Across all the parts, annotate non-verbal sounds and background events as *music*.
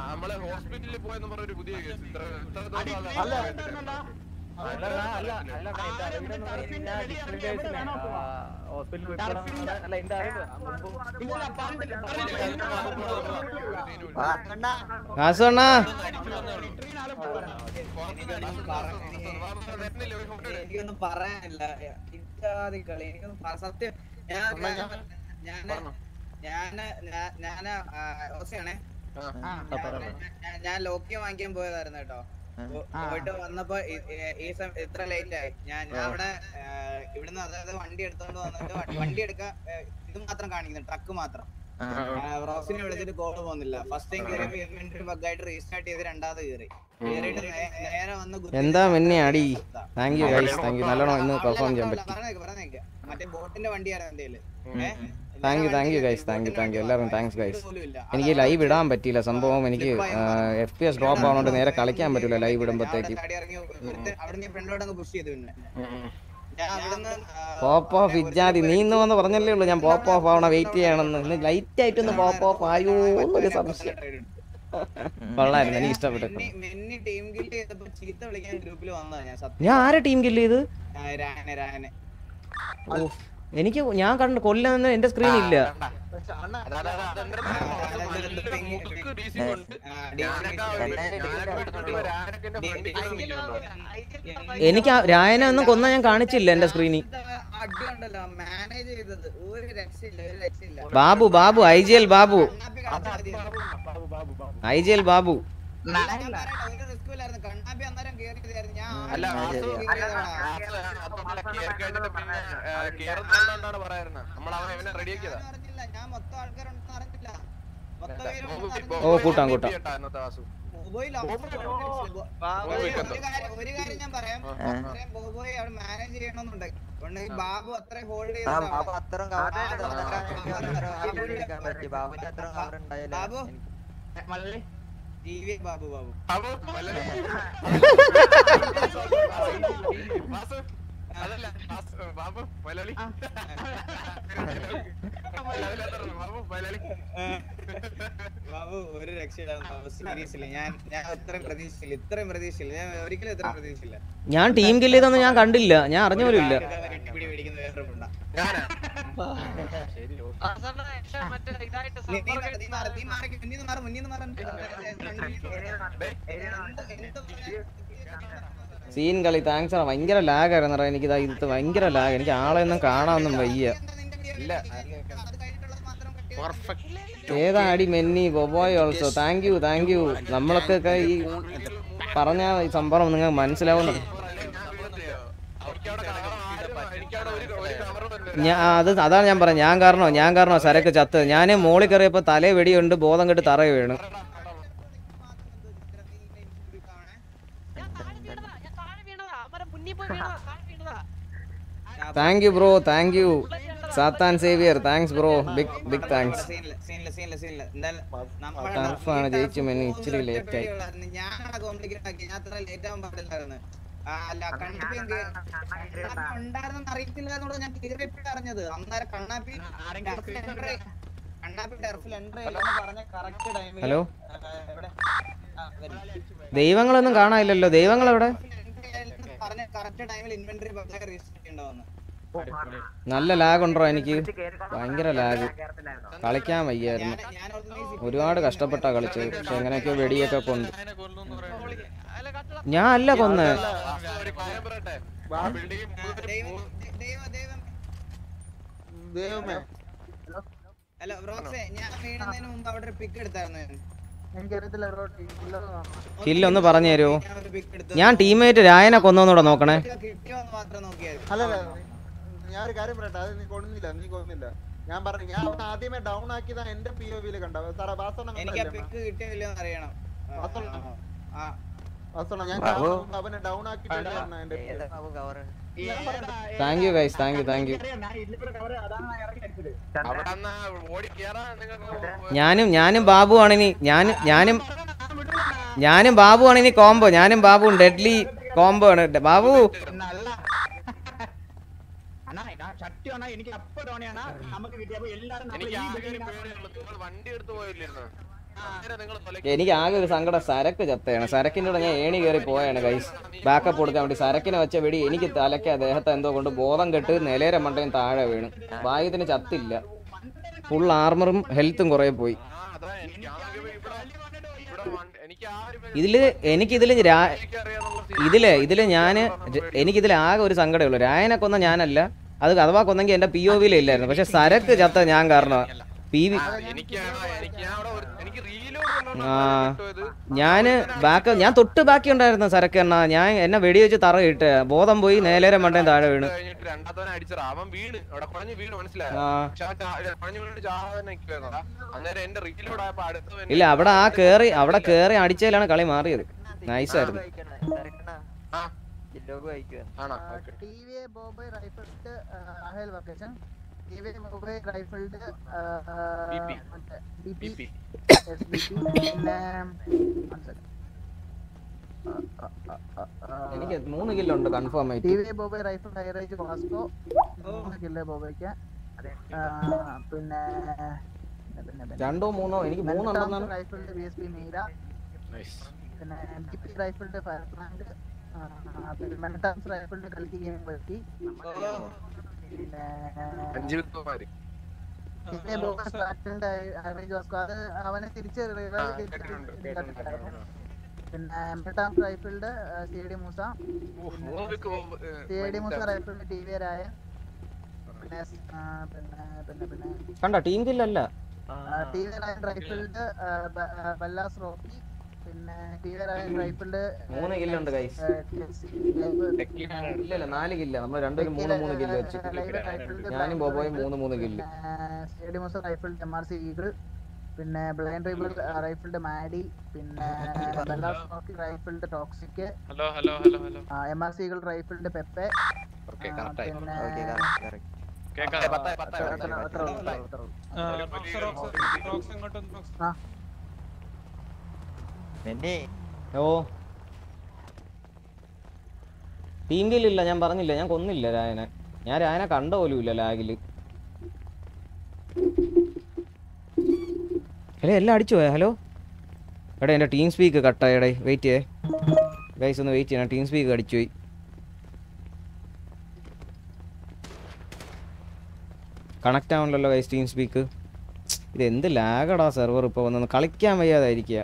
നമ്മൾ ഹോസ്പിറ്റലിൽ പോയെന്ന് പറഞ്ഞ ഒരു പുതിയ കേസ്. ഇത്ര ഹോസ്പിറ്റലിൽ എനിക്കൊന്നും പറയാനില്ല. ഇത്യാദി കളി. എനിക്കൊന്നും സത്യം. ഞാൻ ഞാൻ ഞാൻ ഞാ- ഞാൻ ആ, ഞാൻ- ലോക്കി വാങ്ങിക്കാൻ പോയതായിരുന്നു കേട്ടോ. പോയിട്ട് വന്നപ്പോ ഈ- ഇത്ര ലേറ്റ് ആയി ഞാൻ അവിടെ ഇവിടുന്ന് അതായത് വണ്ടി എടുത്തോണ്ട് വന്നിട്ട് വണ്ടി എടുക്കാൻ ഇത് മാത്രം കാണിക്കുന്നു ട്രക്ക് മാത്രം. റോസിനെ വിളിച്ചിട്ട് കോൾ പോകുന്നില്ല. ഫസ്റ്റ് ടൈം കയറി ഇൻവെന്ററി ബഗ്ഗായിട്ട് റീസ്റ്റാർട്ട് ചെയ്ത് രണ്ടാമത് കയറി കയറിയിട്ട് നേരെ വന്ന് എന്താ പിന്നെ അടി. Thank you guys thank you നല്ലോണം ഇന്ന് പെർഫോം ചെയ്യാൻ പറ്റി. മറ്റേ ബോട്ടിന്റെ വണ്ടിയായിരുന്നു എന്തേലും? Thank you thank you guys thank you thank you എല്ലാവരും താങ്ക്സ് ഗൈസ് എനിക്ക് ലൈവ് ഇടാൻ പറ്റിയില്ല. സംഭവം എനിക്ക് എഫ് പി എസ് ഡ്രോപ്പ് ആവുന്നതുകൊണ്ട് നേരെ കളിക്കാൻ പറ്റില്ല ലൈവ് ഇടുമ്പോഴത്തേക്ക് പോപ്പ് ഓഫ് ഇജാതി നീ ഇന്ന് വന്ന് പറഞ്ഞല്ലേ ഉള്ളൂ ഞാൻ പോപ്പ് ഓഫ് ആവണ വെയിറ്റ് ചെയ്യണമെന്ന്. ഇന്ന് ലൈറ്റ് ആയിട്ടൊന്ന് പോപ്പ് ഓഫ് ആയോ എന്നൊരു സംശയം. കൊള്ളായിരുന്നു എനിക്ക് ഇഷ്ടപ്പെട്ടു. ഞാൻ ആരെ ടീം കില്ല് ചെയ്ത്? എനിക്ക് ഞാൻ കണ്ടു കൊല്ലാന്ന് എന്റെ സ്ക്രീൻ ഇല്ല? എനിക്ക് രായനെ ഒന്നും കൊന്ന ഞാൻ കാണിച്ചില്ല എന്റെ സ്ക്രീനിൽ Babu Babu I G L Babu. I G L Babu. ഓ, കൂട്ടാം, കൂട്ടാം. ഒരു കാര്യം ഒരു കാര്യം ഞാൻ പറയാം. അത്രയും ബോബോയ് അവിടെ മാനേജ് ചെയ്യണമെന്നുണ്ട്. ബാബു അത്രയും ഹോൾഡ് ചെയ്ത് ബാബു. ബാബു? ബാബു. *laughs* *laughs* ബാബു ഒരു രക്ഷയില്ല ഞാൻ ഞാൻ ഇത്രയും പ്രതീക്ഷിച്ചില്ല ഇത്രയും പ്രതീക്ഷയില്ല ഞാൻ ഒരിക്കലും ഇത്രയും പ്രതീക്ഷയില്ല ഞാൻ ടീം കില്ല് ചെയ്തൊന്നും ഞാൻ കണ്ടില്ല ഞാൻ അറിഞ്ഞ പോലും ഇല്ല ഞാനാ സീൻ കളി താങ്ക്സ് ആണ് ഭയങ്കര ലാഗ് ആയിരുന്നു എനിക്ക് ഇതാ ഇത് ഭയങ്കര ലാഗ് എനിക്ക് ആളെ ഒന്നും കാണാനൊന്നും വയ്യ. ഏതാ അടി മെന്നി? ബൊബോയ് also thank you thank you നമ്മളൊക്കെ ഈ പറഞ്ഞ ഈ സംഭവം നിങ്ങൾക്ക് മനസ്സിലാവുന്നു എനിക്കവിടെ ഒരു ഒരു കവറും ഞാൻ അത് അതാണ് ഞാൻ പറഞ്ഞത്. ഞാൻ കാരണോ ഞാൻ കാരണോ സരക്ക് ചത്ത്. ഞാൻ മോളിൽ കയറിയപ്പോ തലേ വെടിയുണ്ട് ബോധം കെട്ട് തറ വീണു. Thank you bro thank you Satan Xavier thanks bro big big thanks ആണ് ജയിച്ചു മെന്നി ഇച്ചിരി ലേറ്റ് ആയി. അറിയത്തില്ല എന്നുള്ളത് ഞാൻ കീറിയപ്പോഴാണ് അറിഞ്ഞത് അന്നേരം ടൈമിൽ ഹലോ. ദൈവങ്ങളൊന്നും കാണാനില്ലല്ലോ ദൈവങ്ങൾ എവിടെ നല്ല ലാഗ് ഉണ്ടോ എനിക്ക്? ഭയങ്കര ലാഗ് കളിക്കാൻ വയ്യായിരുന്നു. ഒരുപാട് കഷ്ടപ്പെട്ടാ കളിച്ചത്. പക്ഷെ എങ്ങനെയൊക്കെയോ വെടിയൊക്കെ കൊണ്ട് ഞാൻ അല്ല കൊന്ന്. ഞാൻ മുമ്പ് അവിടെ ഒരു പിക്ക് എടുത്തായിരുന്നു. കില്ലൊന്ന് പറഞ്ഞു തരുമോ? ഞാൻ ഒരു പിക്ക് എടുത്തു. ഞാൻ ടീമേറ്റ് രായനെ കൊന്നോന്നൂടെ നോക്കണേ. ഞാൻ ഒരു കാര്യം പറയട്ടെ? അത് നീ കൊള്ളുന്നില്ല നീ കൊള്ളുന്നില്ല ഞാൻ പറഞ്ഞു ഞാൻ അവിടെ ആദ്യമേ ഡൗൺ ആക്കിയതാ എന്റെ പി ഒ വിയിൽ കണ്ടോ സാറേ എന്ന് അറിയണം. വാസണ്ണ ഞാൻ അവനെ ഡൗൺ ആക്കിയിട്ടില്ല എന്റെ? Thank you guys thank you thank you ഞാനും ഞാനും ബാബു ആണിനി ഞാനും ഞാനും ഞാനും ബാബു ആണിനി കോംബോ ഞാനും ബാബു ഡെഡ്ലി കോംബോ ആണ്. ബാബു! സത്യമാണ് എനിക്ക് അപ്പൊ തോണയാണ് നമുക്ക് കിട്ടിയപ്പോ എല്ലാരും വണ്ടി എടുത്ത് എനിക്ക് ആകെ ഒരു സങ്കടം സരക്ക് ചത്തയാണ്. സരക്കിന്റെ കൂടെ ഞാൻ ഏണി കയറി പോയാണ് കൈസ് ബാക്കപ്പ് കൊടുക്കാൻ വേണ്ടി സരക്കിനെ വെച്ച വെടി എനിക്ക് തലയ്ക്ക് അദ്ദേഹത്തെ എന്തോ കൊണ്ട് ബോധം കെട്ട് നിലയുടെ മണ്ടയും താഴെ വീണു. ഭാഗ്യത്തിന് ചത്തില്ല. ഫുൾ ആർമറും ഹെൽത്തും കുറെ പോയി. ഇതിൽ എനിക്കിതിൽ ഇതിൽ ഇതിൽ ഞാൻ എനിക്കിതിൽ ആകെ ഒരു സങ്കടമേ ഉള്ളൂ. രായനെ കൊന്ന ഞാനല്ല. അത് അഥവാ കൊന്നെങ്കിൽ എന്റെ പി ഒ വിയിലില്ലായിരുന്നു പക്ഷെ സരക്ക് ചത്ത ഞാൻ കാരണം പി വി എനിക്കാണ് അവിടെ ഒരു- എനിക്ക് റീലോഡ് ആ ഞാൻ ബാക്ക് ഞാൻ തൊട്ട് ബാക്കി ഉണ്ടായിരുന്നു സരക്ക് എണ്ണ ഞാൻ എന്നെ വെടിവെച്ച് തറ ഇട്ട് ബോധം പോയി നേലേരെ മണ്ടയും താഴെ വീണു. ഇല്ല അവിടെ ആ കേറി അവിടെ കേറി അടിച്ചതിലാണ് കളി മാറിയത്. നൈസായിരുന്നു ആ ലോഗ് വായിക്കുക ആണോ? ടി വി ബോബൈ റൈഫിൾഡ് അഹേൽ ലൊക്കേഷൻ ടി വി ബോബൈ റൈഫിൾഡ് ബി പി. BP. പിന്നെ one second. എനിക്ക് മൂന്ന് കിലോ ഉണ്ട് കൺഫേം ടി വി ബോബൈ റൈഫിൾ ഹൈറേജ് വാസ്കോ. മൂന്ന് കില്ലേ ബോബയ്ക്ക് പിന്നെ രണ്ടോ മൂന്നോ? എനിക്ക് മൂന്നുണ്ടെന്നാണ് rifled B S P Meera പിന്നെ B P rifled fire plant പിന്നെ അവനെ തിരിച്ച് rifled C D Moosa C D Moosa. Rifled T V രായ പിന്നെ പിന്നെ പിന്നെ റൈഫിൾഡ് ബല്ലാസ് റോക്കി പിന്നെ രായൻ റൈഫിൾഡ് മൂന്ന് കില്ല് ഉണ്ട് ഗൈസ് ഇല്ല ഇല്ല നാല് കില്ല നമ്മൾ രണ്ടുപേരും മൂന്ന് മൂന്ന് കില്ല് വെച്ച്. ഞാനും ബോബോയും മൂന്ന് മൂന്ന് kill stadiums rifled M R C eagle പിന്നെ ബ്ലൈൻഡ് റൈഫിൾ റൈഫിൾഡ് മാഡി പിന്നെ rifled toxic hello hello hello hello M R C eagle rifled Pepe പിന്നെ ഓക്കെ കറക്റ്റ് കറക്റ്റ് കേക്കാം പത്തായി പത്തായി അത്ര- അത്ര- അത്ര ഉള്ളൂ, പത്തായി അത്ര ഉള്ളൂ. ആ മെന്നി ഓ ടീം കില്ലില്ല ഞാൻ പറഞ്ഞില്ല ഞാൻ കൊന്നില്ല രായനെ. ഞാൻ രായനെ കണ്ട പോലും ഇല്ല ലാഗിൽ. ഹലോ എല്ലാം അടിച്ചു പോയാ? ഹലോ. എടാ എന്റെ ടീം സ്പീക്ക് കട്ടായടേ വെയിറ്റ് ചെയ്യേ. ഗൈസ് ഒന്ന് വെയിറ്റ് ചെയ്യണം. ടീം സ്പീക്ക് അടിച്ചു പോയി. കണക്റ്റ് ആവണല്ലോ ഗൈസ് ടീം സ്പീക്ക് ഇത് എന്ത് ലാഗടാ സെർവർ ഇപ്പോൾ വന്നു കളിക്കാൻ വയ്യാതായിരിക്കുക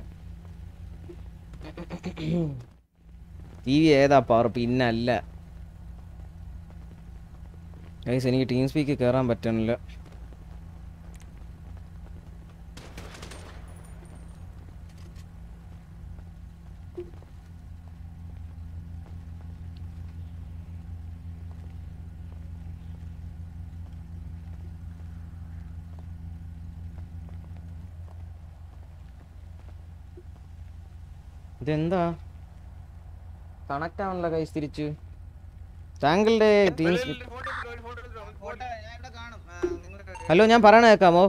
ടി വി ഏതാ പവർ പിന്നല്ല. എനിക്ക് ടീം സ്പീക്ക് കയറാൻ പറ്റണില്ല. ഇതെന്താ? കണക്ട് ആവണല്ലോ ഗൈസ് തിരിച്ച് താങ്കളുടെ ടീം ഹലോ ഞാൻ പറയണ കേക്കാമോ?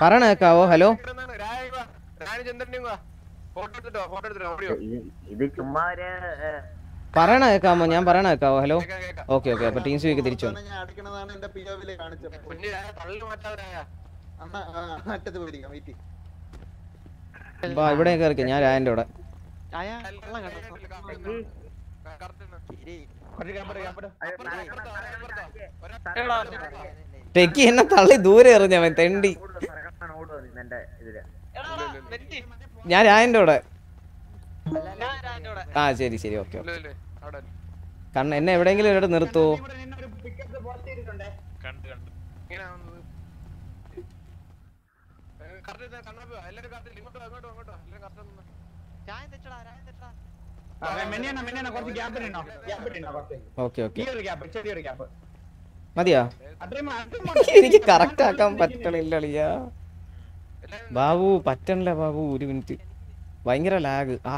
പറയണ കേക്കാവോ? ഹലോ പറയണ കേക്കാമോ? ഞാൻ പറയണ കേക്കാവോ? ഹലോ ഓക്കെ ഓക്കെ അപ്പൊ ടീം സിക്ക് തിരിച്ചു അടിക്കണതാണ് എന്റെ പി ഒവിൽ കാണിച്ചത് കുഞ്ഞു തള്ളു മാറ്റാവരായ അണ്ണാ ആ, അറ്റത്ത് പോയിരിക്കാം വെയിറ്റ് അപ്പൊ ഇവിടെ കയറിക്കോ ഞാൻ രായന്റെ കൂടെ. ടെക്കി എന്നെ തള്ളി ദൂരെ എറിഞ്ഞവൻ തെണ്ടി. ഞാൻ രായന്റെ കൂടെ. ആ ശരി ശരി. ഓക്കെ കണ്ണ എന്നെ എവിടെയെങ്കിലും ഇവിടെ നിർത്തുവോ ഇവിടെ നിന്നൊരു പിക്കപ്പ് പോസ്റ്റ് ചെയ്തിട്ടുണ്ട് ഇങ്ങനെ ആവുന്നത്. ഏ, correct ഇതാ, കണ്ണാപ്പി വാ. എല്ലാരും correct ഇല്ല. ഇങ്ങോട്ട് വാ, ഇങ്ങോട്ട് വാ, ഇങ്ങോട്ട് വാ. എല്ലാരും correct നിന്ന്. മെന്നിയാണ് മെന്നിയാണ് കുറച്ച് ഗ്യാപ്പ് ഇടണോ ഗ്യാപ്പ് ഇടണോ കുറച്ച് ഓക്കെ ഓക്കെ ഈ ഒരു ഗ്യാപ്പ് ചെറിയൊരു ഗ്യാപ്പ് മതിയാ? *laughs* എനിക്ക് കറക്റ്റ് ആക്കാൻ പറ്റണില്ല അളിയാ. ബാബു പറ്റണില്ല ബാബു ഒരു മിനിറ്റ് ഭയങ്കര ലാഗ് ആ.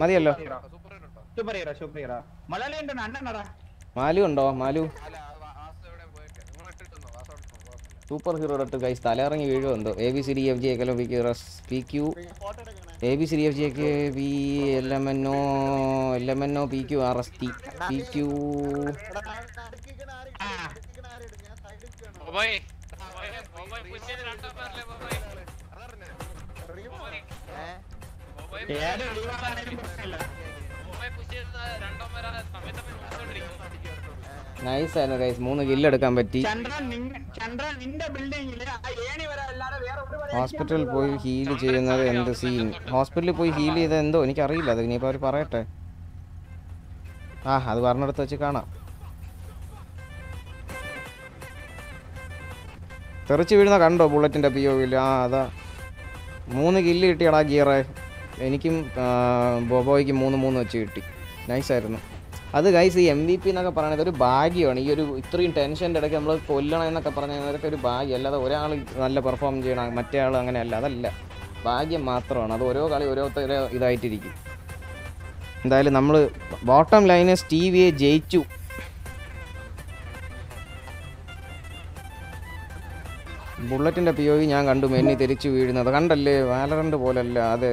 മതിയല്ലോ. മാലു ഉണ്ടോ? മാലു അല്ല, ആ വാ- വാസു എവിടെ പോയേക്കാ? നിങ്ങൾ ഇട്ടിട്ടുണ്ടോ? വാസു അവിടെ ഉണ്ടോ? കുഴപ്പമില്ല. സൂപ്പർ ഹീറോ ഡോട്ട് ഗൈസ് തലയിറങ്ങി വീഴുമോ എന്തോ. A B C D F G എക്കലോ P Q Rus P Q A B C D F G എക്ക് P L M N O L M N O P Q R S T P Q ഏത് രണ്ടോ സമയത്ത് nice ആയിരുന്നു guys മൂന്ന് kill എടുക്കാൻ പറ്റി. ഹോസ്പിറ്റലിൽ പോയി ഹീൽ ചെയ്യുന്നത് എന്ത് സീൻ ഹോസ്പിറ്റലിൽ പോയി ഹീൽ ചെയ്ത എന്തോ? എനിക്കറിയില്ല. അത് ഇനിയിപ്പോൾ അവർ പറയട്ടെ. ആ അത് പറഞ്ഞെടുത്ത് വെച്ച് കാണാം. തെറിച്ച് വീഴുന്ന കണ്ടോ ബുള്ളറ്റിന്റെ പി ഒ വിൽ ആ അതാ. മൂന്ന് കില്ല് കിട്ടിയടാ ഗിയറെ. എനിക്കും ബോബോയ്ക്കും മൂന്ന് മൂന്ന് വെച്ച് കിട്ടി. നൈസായിരുന്നു അത് ഗൈസ് ഈ എം വി പി എന്നൊക്കെ പറയുന്നത് ഒരു ഭാഗ്യമാണ്. ഈ ഒരു ഇത്രയും ടെൻഷന്റെ ഇടയ്ക്ക് നമ്മൾ കൊല്ലണം എന്നൊക്കെ പറഞ്ഞതൊക്കെ ഒരു ഭാഗ്യം. അല്ലാതെ ഒരാൾ നല്ല പെർഫോം ചെയ്യണം മറ്റേ ആൾ അങ്ങനെയല്ല അതല്ല. ഭാഗ്യം മാത്രമാണ്. അത് ഓരോ കളി ഓരോരുത്തരെ ഇതായിട്ടിരിക്കും. എന്തായാലും നമ്മൾ ബോട്ടം ലൈന് സ്റ്റീവിയെ ജയിച്ചു. ബുള്ളറ്റിന്റെ പി ഒ വി ഞാൻ കണ്ടു. മെന്നി തിരിച്ചു വീഴുന്നത്. കണ്ടല്ലേ? വാലറണ്ട് പോലല്ല അതെ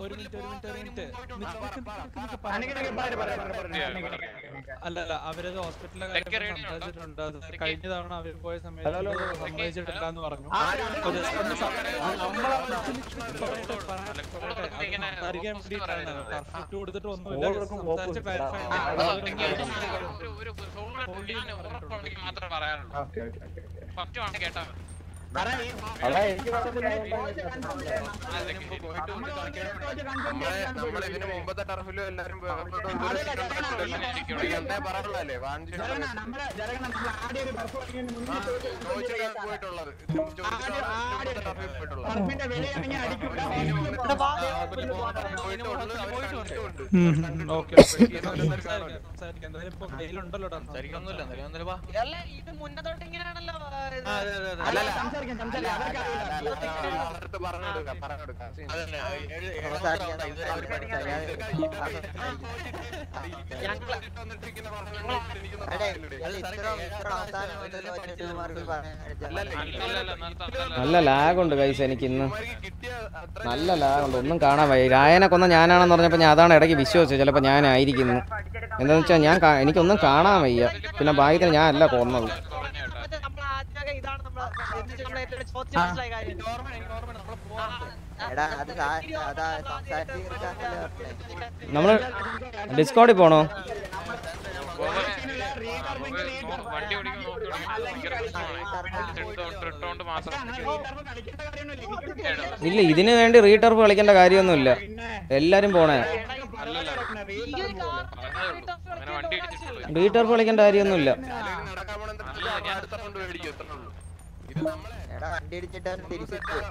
ഒരു മിനിറ്റ് ഒരു മിനിറ്റ് ഒരു മിനിറ്റ് അല്ല അല്ല അല്ല അവരത് ഹോസ്പിറ്റലിലെ കാര്യം? സംസാരിച്ചിട്ടുണ്ട് അത് കഴിഞ്ഞ തവണ അവർ പോയ സമയത്ത് സമ്മതിച്ചിട്ടില്ല എന്ന് പറഞ്ഞു. സംസാരിക്കാൻ വേണ്ടിയിട്ടാണ്. കൊടുത്തിട്ട് ഒന്നുമില്ല സംസാരിച്ച് ഫസ്റ്റ് വേണം കേട്ടാ മതി. നമ്മളെ ഇതിന് മുമ്പത്തെ ടർഫിലും എല്ലാരും എന്താ പറയാനുള്ളതല്ലേ പോയിട്ടുള്ളത് ഇത് മുന്നത്തോട്ട് ഇങ്ങനെയാണല്ലോ സംസാരിക്കാം സംസാരിക്കാം. അവർക്ക് പറഞ്ഞു കൊടുക്കാം പറഞ്ഞു കൊടുക്കാം. നല്ല ലാഗുണ്ട് കൈസ് എനിക്ക് ഇന്ന്. നല്ല ലാഗുണ്ട് ഒന്നും കാണാൻ വയ്യ. രായനെ കൊന്ന ഞാനാണെന്ന് പറഞ്ഞപ്പോൾ ഞാൻ അതാണ് ഇടയ്ക്ക് വിശ്വസിച്ചത്. ചിലപ്പോൾ ഞാനായിരിക്കുന്നു. എന്താണെന്ന് വെച്ചാൽ ഞാൻ എനിക്കൊന്നും കാണാൻ വയ്യ. പിന്നെ ഭാഗ്യത്തിന് ഞാൻ അല്ല കൊന്നത് പറഞ്ഞു കേട്ടോ. മറ്റേ നമ്മളെ ആദ്യമൊക്കെ ഇതാണ് നമ്മൾ നമ്മളെ ഏറ്റവും ചോദിച്ച മനസ്സിലായ കാര്യം. എടാ അത് സംസാരിച്ച് നമ്മൾ ഡിസ്കോഡിൽ പോണോ ബോബോയ്, ആ, ബോബോയ് നോ- വണ്ടി ഓടിക്കാൻ നോക്കി ഭയങ്കര പ്രശ്നമാണ് ഇട്ടോണ്ട് മാത്രം കളിക്കേണ്ട കാര്യമൊന്നുമില്ല. ഇല്ല ഇതിനു വേണ്ടി റീടർഫ് കളിക്കേണ്ട കാര്യമൊന്നുമില്ല. എല്ലാരും പോണേ. റീടർഫ് കളിക്കേണ്ട കാര്യമൊന്നുമില്ല.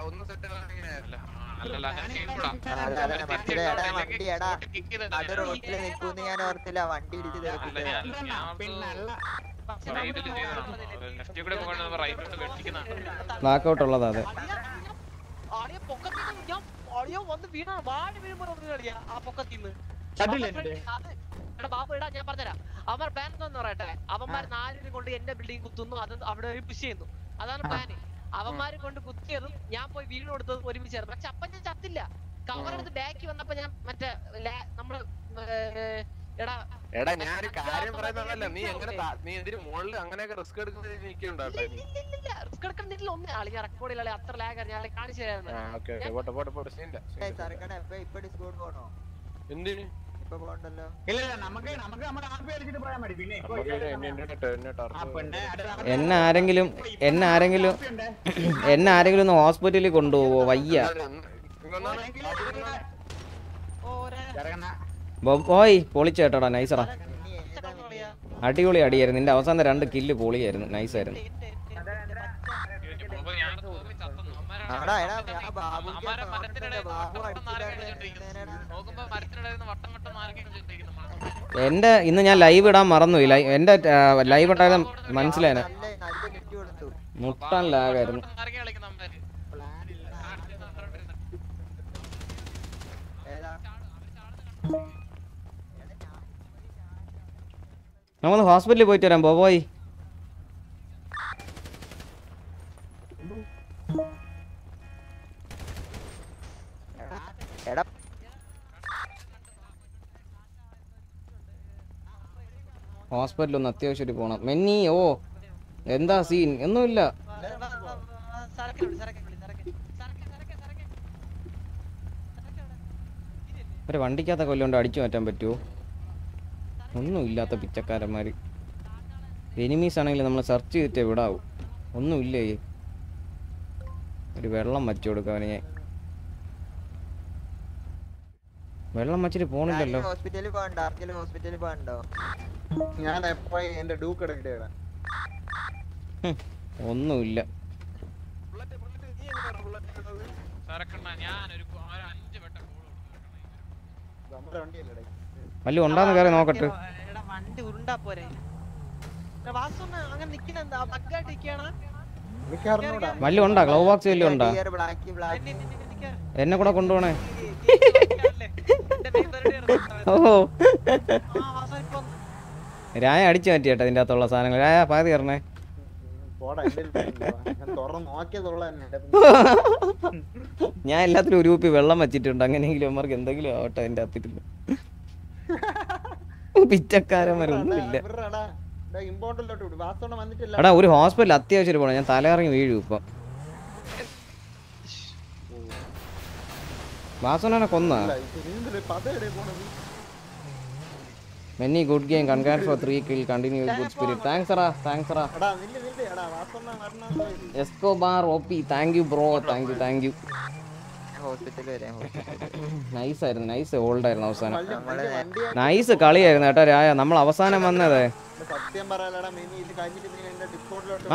ഒന്ന് സെറ്റ് ചെയ്യൂടാ അതെ റോട്ടിൽ നിൽക്കൂന്ന് ഞാൻ ഓർത്തില്ല. വണ്ടി ഇടിച്ച് ഉള്ളതാ അതെ. ആളിയെ പൊക്കത്തിന്ന് ഞാൻ ആളിയോ വന്ന് വീണ വാടി വീഴുമ്പോ ആ പൊക്കത്തിന്ന്. ബാബു ഞാൻ പറഞ്ഞുതരാം. അവന്മാർ പ്ലാൻ എന്ന് പറയട്ടെ. അവന്മാർ നാലിനെ കൊണ്ട് എന്റെ ബിൽഡിംഗ് കുത്തുന്നു അത് അവിടെ പുഷ് ചെയ്യുന്നു. അതാണ് പ്ലാന് അവന്മാര് കൊണ്ട് കുത്തിയതും ഞാൻ പോയി വീട് കൊടുത്തതും ഒരുമിച്ചായിരുന്നു പക്ഷെ അപ്പൊ ഞാൻ ചത്തില്ല. കവർ എടുത്ത് ബാക്കി വന്നപ്പോ ഞാൻ മറ്റേ നമ്മൾ എടാ എടാ ഞാനൊരു കാര്യം പറയുന്നതല്ല നീ എങ്ങനെ നീ എന്തിനു മുകളിൽ അങ്ങനെയൊക്കെ റിസ്ക് എടുക്കുന്നത് റിസ്ക് എടുക്കുന്നില്ല ഒന്ന് ആളി ഞാൻ റെക്കോർഡില്ല അത്ര ലാഗ് ഞാൻ കാണിച്ചു എന്തിന്? ഇപ്പൊ പോണ്ടല്ലോ. ഇല്ല ഇല്ല നമുക്ക് നമുക്ക് നമ്മുടെ പോയാൽ മതി പിന്നെ എന്നെ- ആരെങ്കിലും എന്നെ ആരെങ്കിലും എന്നെ ആരെങ്കിലും ഒന്ന് ഹോസ്പിറ്റലിൽ കൊണ്ടുപോവോ? വയ്യ. ഓയ് ബോയ് പൊളിച്ചേട്ടടാ നൈസറാ. അടിപൊളി അടിയായിരുന്നു. നിന്റെ അവസാനം രണ്ട് കില്ല് പൊളിയായിരുന്നു. നൈസായിരുന്നു. എന്റെ ഇന്ന് ഞാൻ ലൈവ് ഇടാൻ മറന്നു ലൈവ് എന്റെ ലൈവ് ഇട്ടാലും മനസ്സിലായ മുട്ടാൻ ലാഗായിരുന്നു. നമ്മൾ ഹോസ്പിറ്റലിൽ പോയിട്ട് വരാം. പോയി. എടാ ഹോസ്പിറ്റലിൽ ഒന്ന് അത്യാവശ്യമായിട്ട് പോണം. മെന്നി ഓ എന്താ സീൻ ഒന്നുമില്ല. ഒരു വണ്ടിക്കകത്ത കൊല്ലോണ്ട് അടിച്ചു മാറ്റാൻ പറ്റുമോ ഒന്നുമില്ലാത്ത പിച്ചക്കാരന്മാർ എനിമീസ് ആണെങ്കിൽ നമ്മൾ സെർച്ച് ചെയ്തിട്ടേ വിടാവൂ. ഒന്നുമില്ലേ? ഒരു വെള്ളം വച്ചു കൊടുക്കാൻ ഞാൻ വെള്ളം വച്ചിട്ട് പോണില്ലല്ലോ. ഹോസ്പിറ്റലിൽ പോകണ്ട ആർക്കെങ്കിലും ഹോസ്പിറ്റലിൽ പോകണ്ടോ ഞാൻ എപ്പോ എന്റെ ഡൂക്ക് എടുക്കട്ടെ ഒന്നുമില്ല. വല്ല ഉണ്ടാന്ന് കയറി നോക്കട്ടെ. വണ്ടി ഉരുണ്ടാ പോരെ. അങ്ങനെ വല്ലതും ഉണ്ടാ? ഗ്ലൗ ബോക്സ് വല്ല ഉണ്ടാ? ബ്ലാക്ക് ബ്ലാക്ക് എന്നെ കൂടെ കൊണ്ടുപോണേ. ഓ രായ അടിച്ചു മാറ്റി കേട്ടോ ഇതിന്റെ അകത്തുള്ള സാധനങ്ങൾ. രായ പാതി കയറണേ. ഞാൻ എല്ലാത്തിലും ഒരു കുപ്പി വെള്ളം വെച്ചിട്ടുണ്ട്. അങ്ങനെയെങ്കിലും അവർക്ക് എന്തെങ്കിലും ആവട്ടെ അതിന്റെ അകത്തിരുന്ന്. പിറ്റക്കാരന്മാരൊന്നും ഇല്ല എടാ ഒരു ഹോസ്പിറ്റലിൽ അത്യാവശ്യം പോണം. ഞാൻ തലകറങ്ങി വീഴും ഇപ്പം. വാസനെ കൊന്ന. Many good game congrat four three kill continue good spirit thanks റാ താങ്ക്സ് റാ എസ്കോ bar O P thank you bro thank you thank you nice ആയിരുന്നു. നൈസ് ഓൾഡ് ആയിരുന്നു അവസാനം. നൈസ് കളിയായിരുന്നു കേട്ടോ രായ. നമ്മൾ അവസാനം വന്നതേ.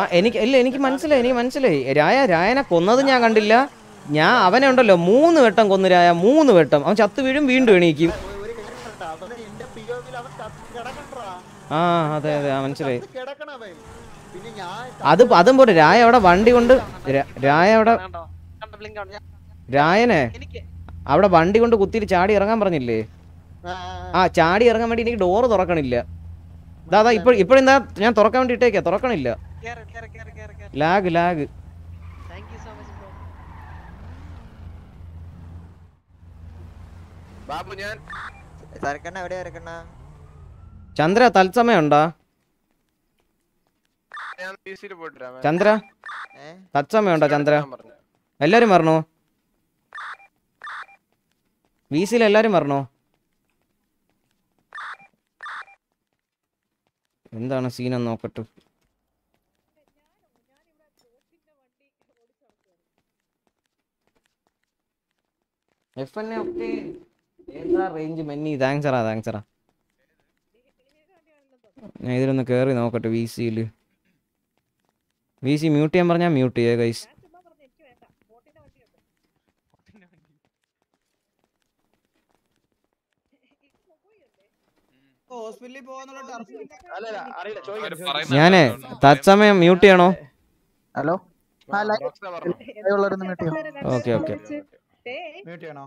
ആ എനിക്ക് ഇല്ല എനിക്ക് മനസ്സിലായി എനിക്ക് മനസ്സിലായി. രായ രായനെ കൊന്നത് ഞാൻ കണ്ടില്ല. ഞാൻ അവനെ ഉണ്ടല്ലോ മൂന്ന് വെട്ടം കൊന്നുരായ മൂന്ന് വെട്ടം. അവൻ ചത്തു വീഴും വീണ്ടും എണീക്കും. ആ അതെ അതെ മനസ്സിലായി. കിടക്കണവൻ പിന്നെ ഞാൻ അത് അതും പോട്ടെ രായ അവിടെ വണ്ടി കൊണ്ട് രായ അവിടെ രായനെ? അവിടെ വണ്ടി കൊണ്ട് കുത്തിയിട്ട് ചാടി ഇറങ്ങാൻ പറഞ്ഞില്ലേ? ആ, ചാടി ഇറങ്ങാൻ വേണ്ടി എനിക്ക് ഡോറ് തുറക്കണില്ല. ഇതാ ഇപ്പൊ ഇപ്പോഴെന്താ ഞാൻ തുറക്കാൻ വേണ്ടി ഇട്ടേക്കാ തുറക്കണില്ല. കേറ് കേറ് കേറ് കേറ് കേറ്. Lag lag thank you so much bro Babu ഞാൻ. സരക്കണ്ണ എവിടെ ഇറക്കണ്ണ ചന്ദ്ര തത്സമയം ഉണ്ടോ. ചന്ദ്ര? തത്സമയം ഉണ്ടോ ചന്ദ്ര. എല്ലാരും മറന്നു വി സിയിൽ എല്ലാരും മറന്നു എന്താണ് സീനെന്ന് നോക്കട്ടെ? എഫ് എൻ ഒക്കെ ഏതാ റേഞ്ച് മെന്നി ഞാൻ ഇതിലൊന്ന് കയറി നോക്കട്ടെ വി സിയിൽ വി സി മ്യൂട്ട് ചെയ്യാൻ പറഞ്ഞാൽ മ്യൂട്ട് ചെയ്യുക ഗൈസ് ഹോസ്പിറ്റലിൽ പോകാന്നുള്ള ടർഫ് അല്ല അല്ല അറിയില്ല അവർ ചോദിക്കാം പറയുന്ന ഞാനേ തത്സമയം മ്യൂട്ട് ചെയ്യണോ? ഹലോ ഓക്കെ ഓക്കെ മ്യൂട്ട് ചെയ്യണോ?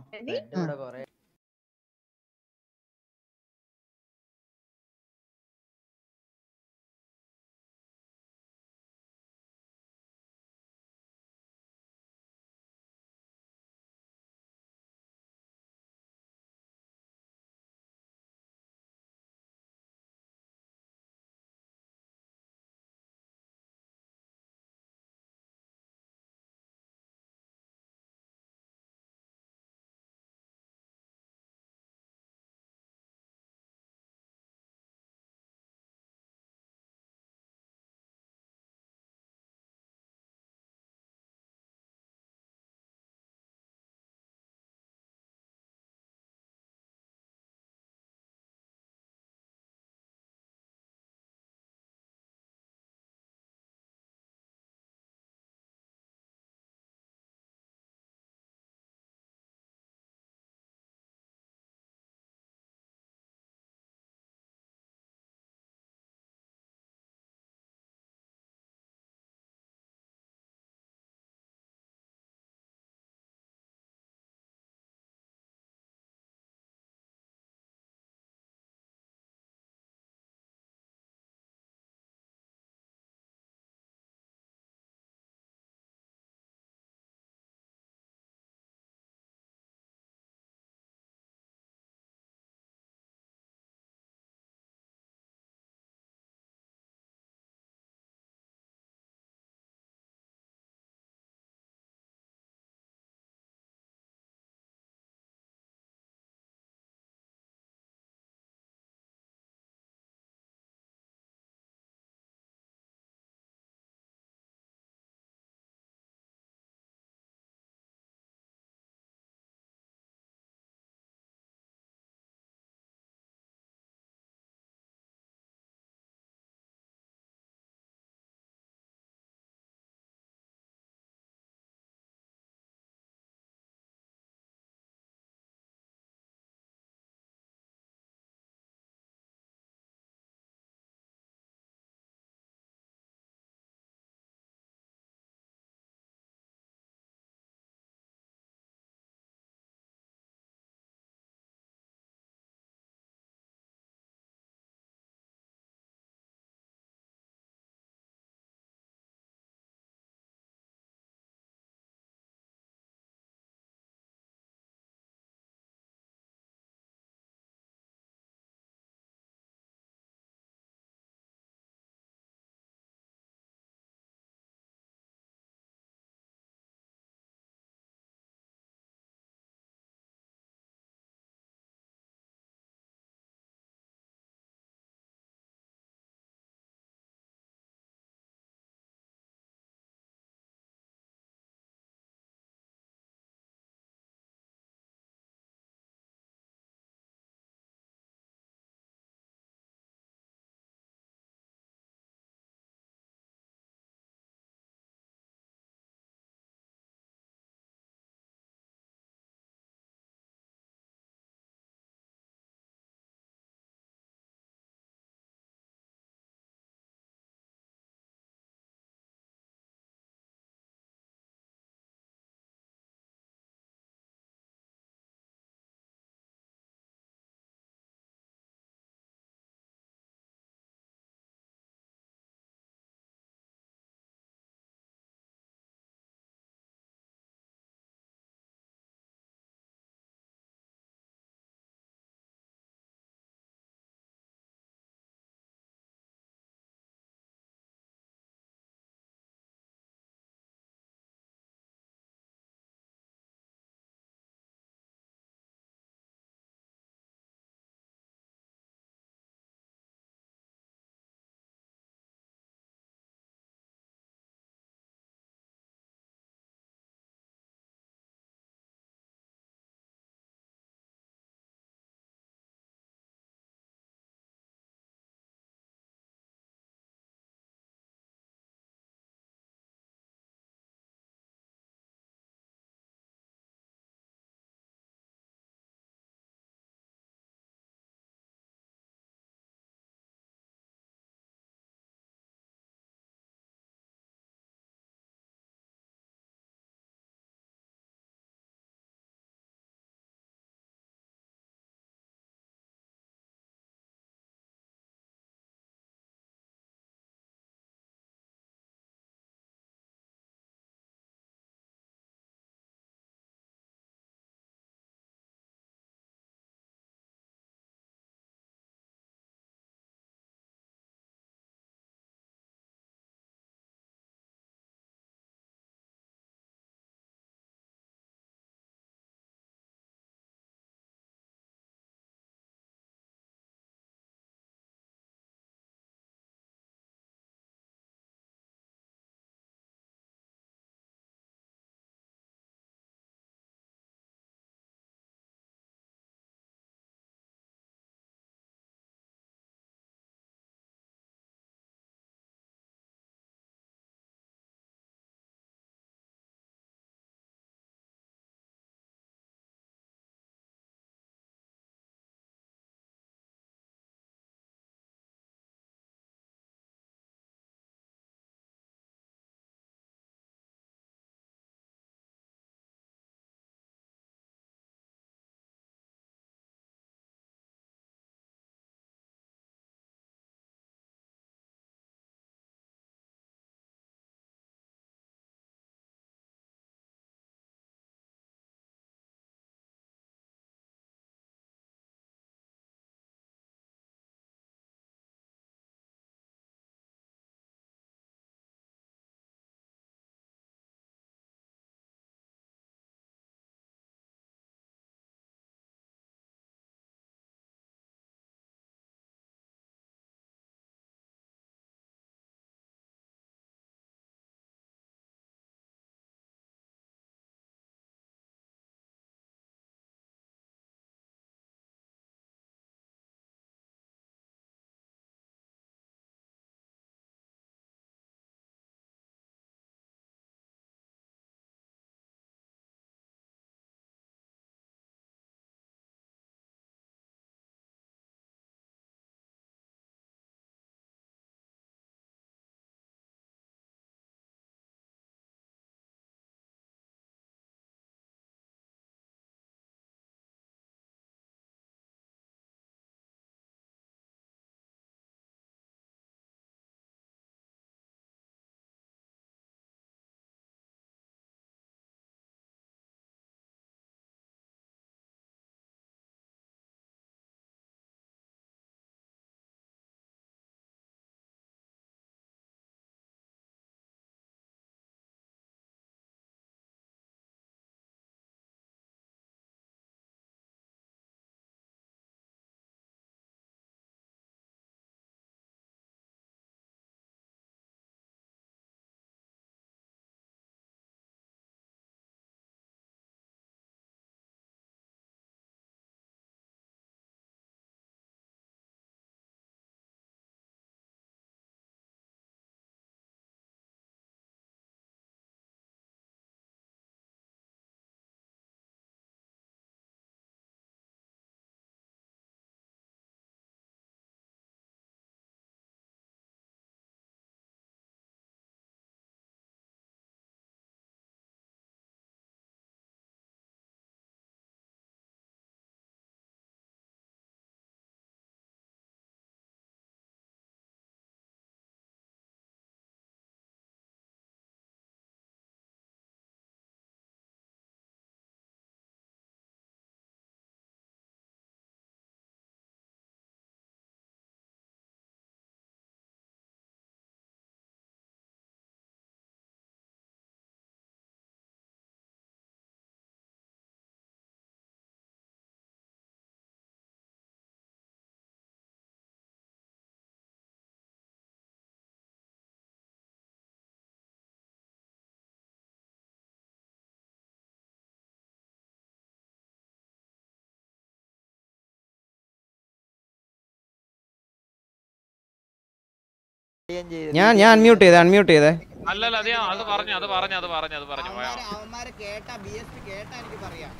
ഞാൻ ഞാൻ അൺമ്യൂട്ട് ചെയ്തേ അൺമ്യൂട്ട് ചെയ്തേ. അല്ലല്ല അത് അത് പറഞ്ഞു അത് പറഞ്ഞു അത് പറഞ്ഞു അത് പറഞ്ഞു അവന്മാര് കേട്ടാ കേട്ട ബി എസ് പി കേട്ട എനിക്ക് പറയാം.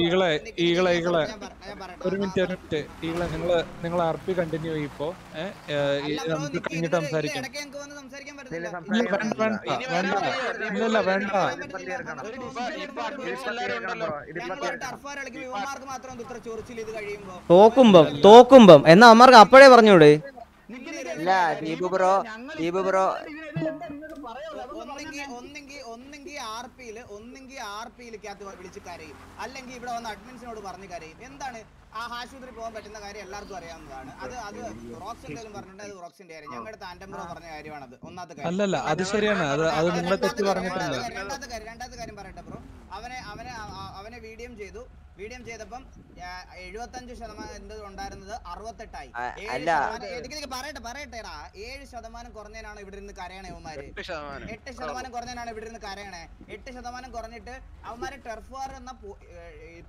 ഈകളെ ഈകളെ ഈകളെ. ഒരു മിനിറ്റ് ഒരു മിനിറ്റ്. ഈകളെ നിങ്ങൾ നിങ്ങൾ ആർ പി കണ്ടിന്യൂ ചെയ്യിപ്പോ ഇപ്പോ. നമുക്ക് കഴിഞ്ഞിട്ട് സംസാരിക്കാം. ഇല്ല, വേണ്ട വേണ്ട. വേണ്ട. ഇല്ലല്ല വേണ്ട. തോക്കുമ്പം തോക്കുമ്പം. എന്നാ അമ്മർക്ക് അപ്പോഴേ പറഞ്ഞൂടെ? ഇല്ല ദീപു ബ്രോ ദീപു ബ്രോ ഒന്നെങ്കിൽ ഒന്നെങ്കിൽ ഒന്നെങ്കിൽ ആർ പിയിൽ ഒന്നെങ്കിൽ ആർ പിയിലേക്കകത്ത് വിളിച്ച് കരയും. അല്ലെങ്കിൽ ഇവിടെ വന്ന് അഡ്മിൻസിനോട് പറഞ്ഞ് കരയും. എന്താണ്? ആ ആശുപത്രി പോകാൻ പറ്റുന്ന കാര്യം എല്ലാവർക്കും അറിയാവുന്നതാണ്. അത് അത് റോക്സ് എന്തെങ്കിലും പറഞ്ഞിട്ട് അത് റോക്സിന്റെ കാര്യം. ഞങ്ങളുടെ താൻഡംബ്രോ പറഞ്ഞ കാര്യമാണത് ഒന്നാമത്തെ കാര്യം. അല്ലല്ല അത് ശരിയാണ്. അത് അത് നിങ്ങളെ തെറ്റ് പറഞ്ഞിട്ടില്ല രണ്ടാമത്തെ കാര്യം രണ്ടാമത്തെ കാര്യം പറയട്ടെ ബ്രോ അവനെ അവനെ അ- അ- അവനെ വീഡിയം വീഡിയം ചെയ്തപ്പം എഴുപത്തഞ്ച് ശതമാനം എന്ത് ഉണ്ടായിരുന്നത് അറുപത്തെട്ടായി. പറയട്ടെ അല്ല. ശതമാനം- പറയട്ടെ പറയട്ടെടാ ഏഴ് ശതമാനം കുറഞ്ഞതിനാണ് ഇവിടെ ഇരുന്ന് കരയണേ അവന്മാര്? എട്ട് ശതമാനം. കുറഞ്ഞതിനാണ് ഇവിടെ ഇരുന്ന് കരയണേ? എട്ട് ശതമാനം കുറഞ്ഞിട്ട് അവന്മാര് ടെർഫ് വാർ എന്ന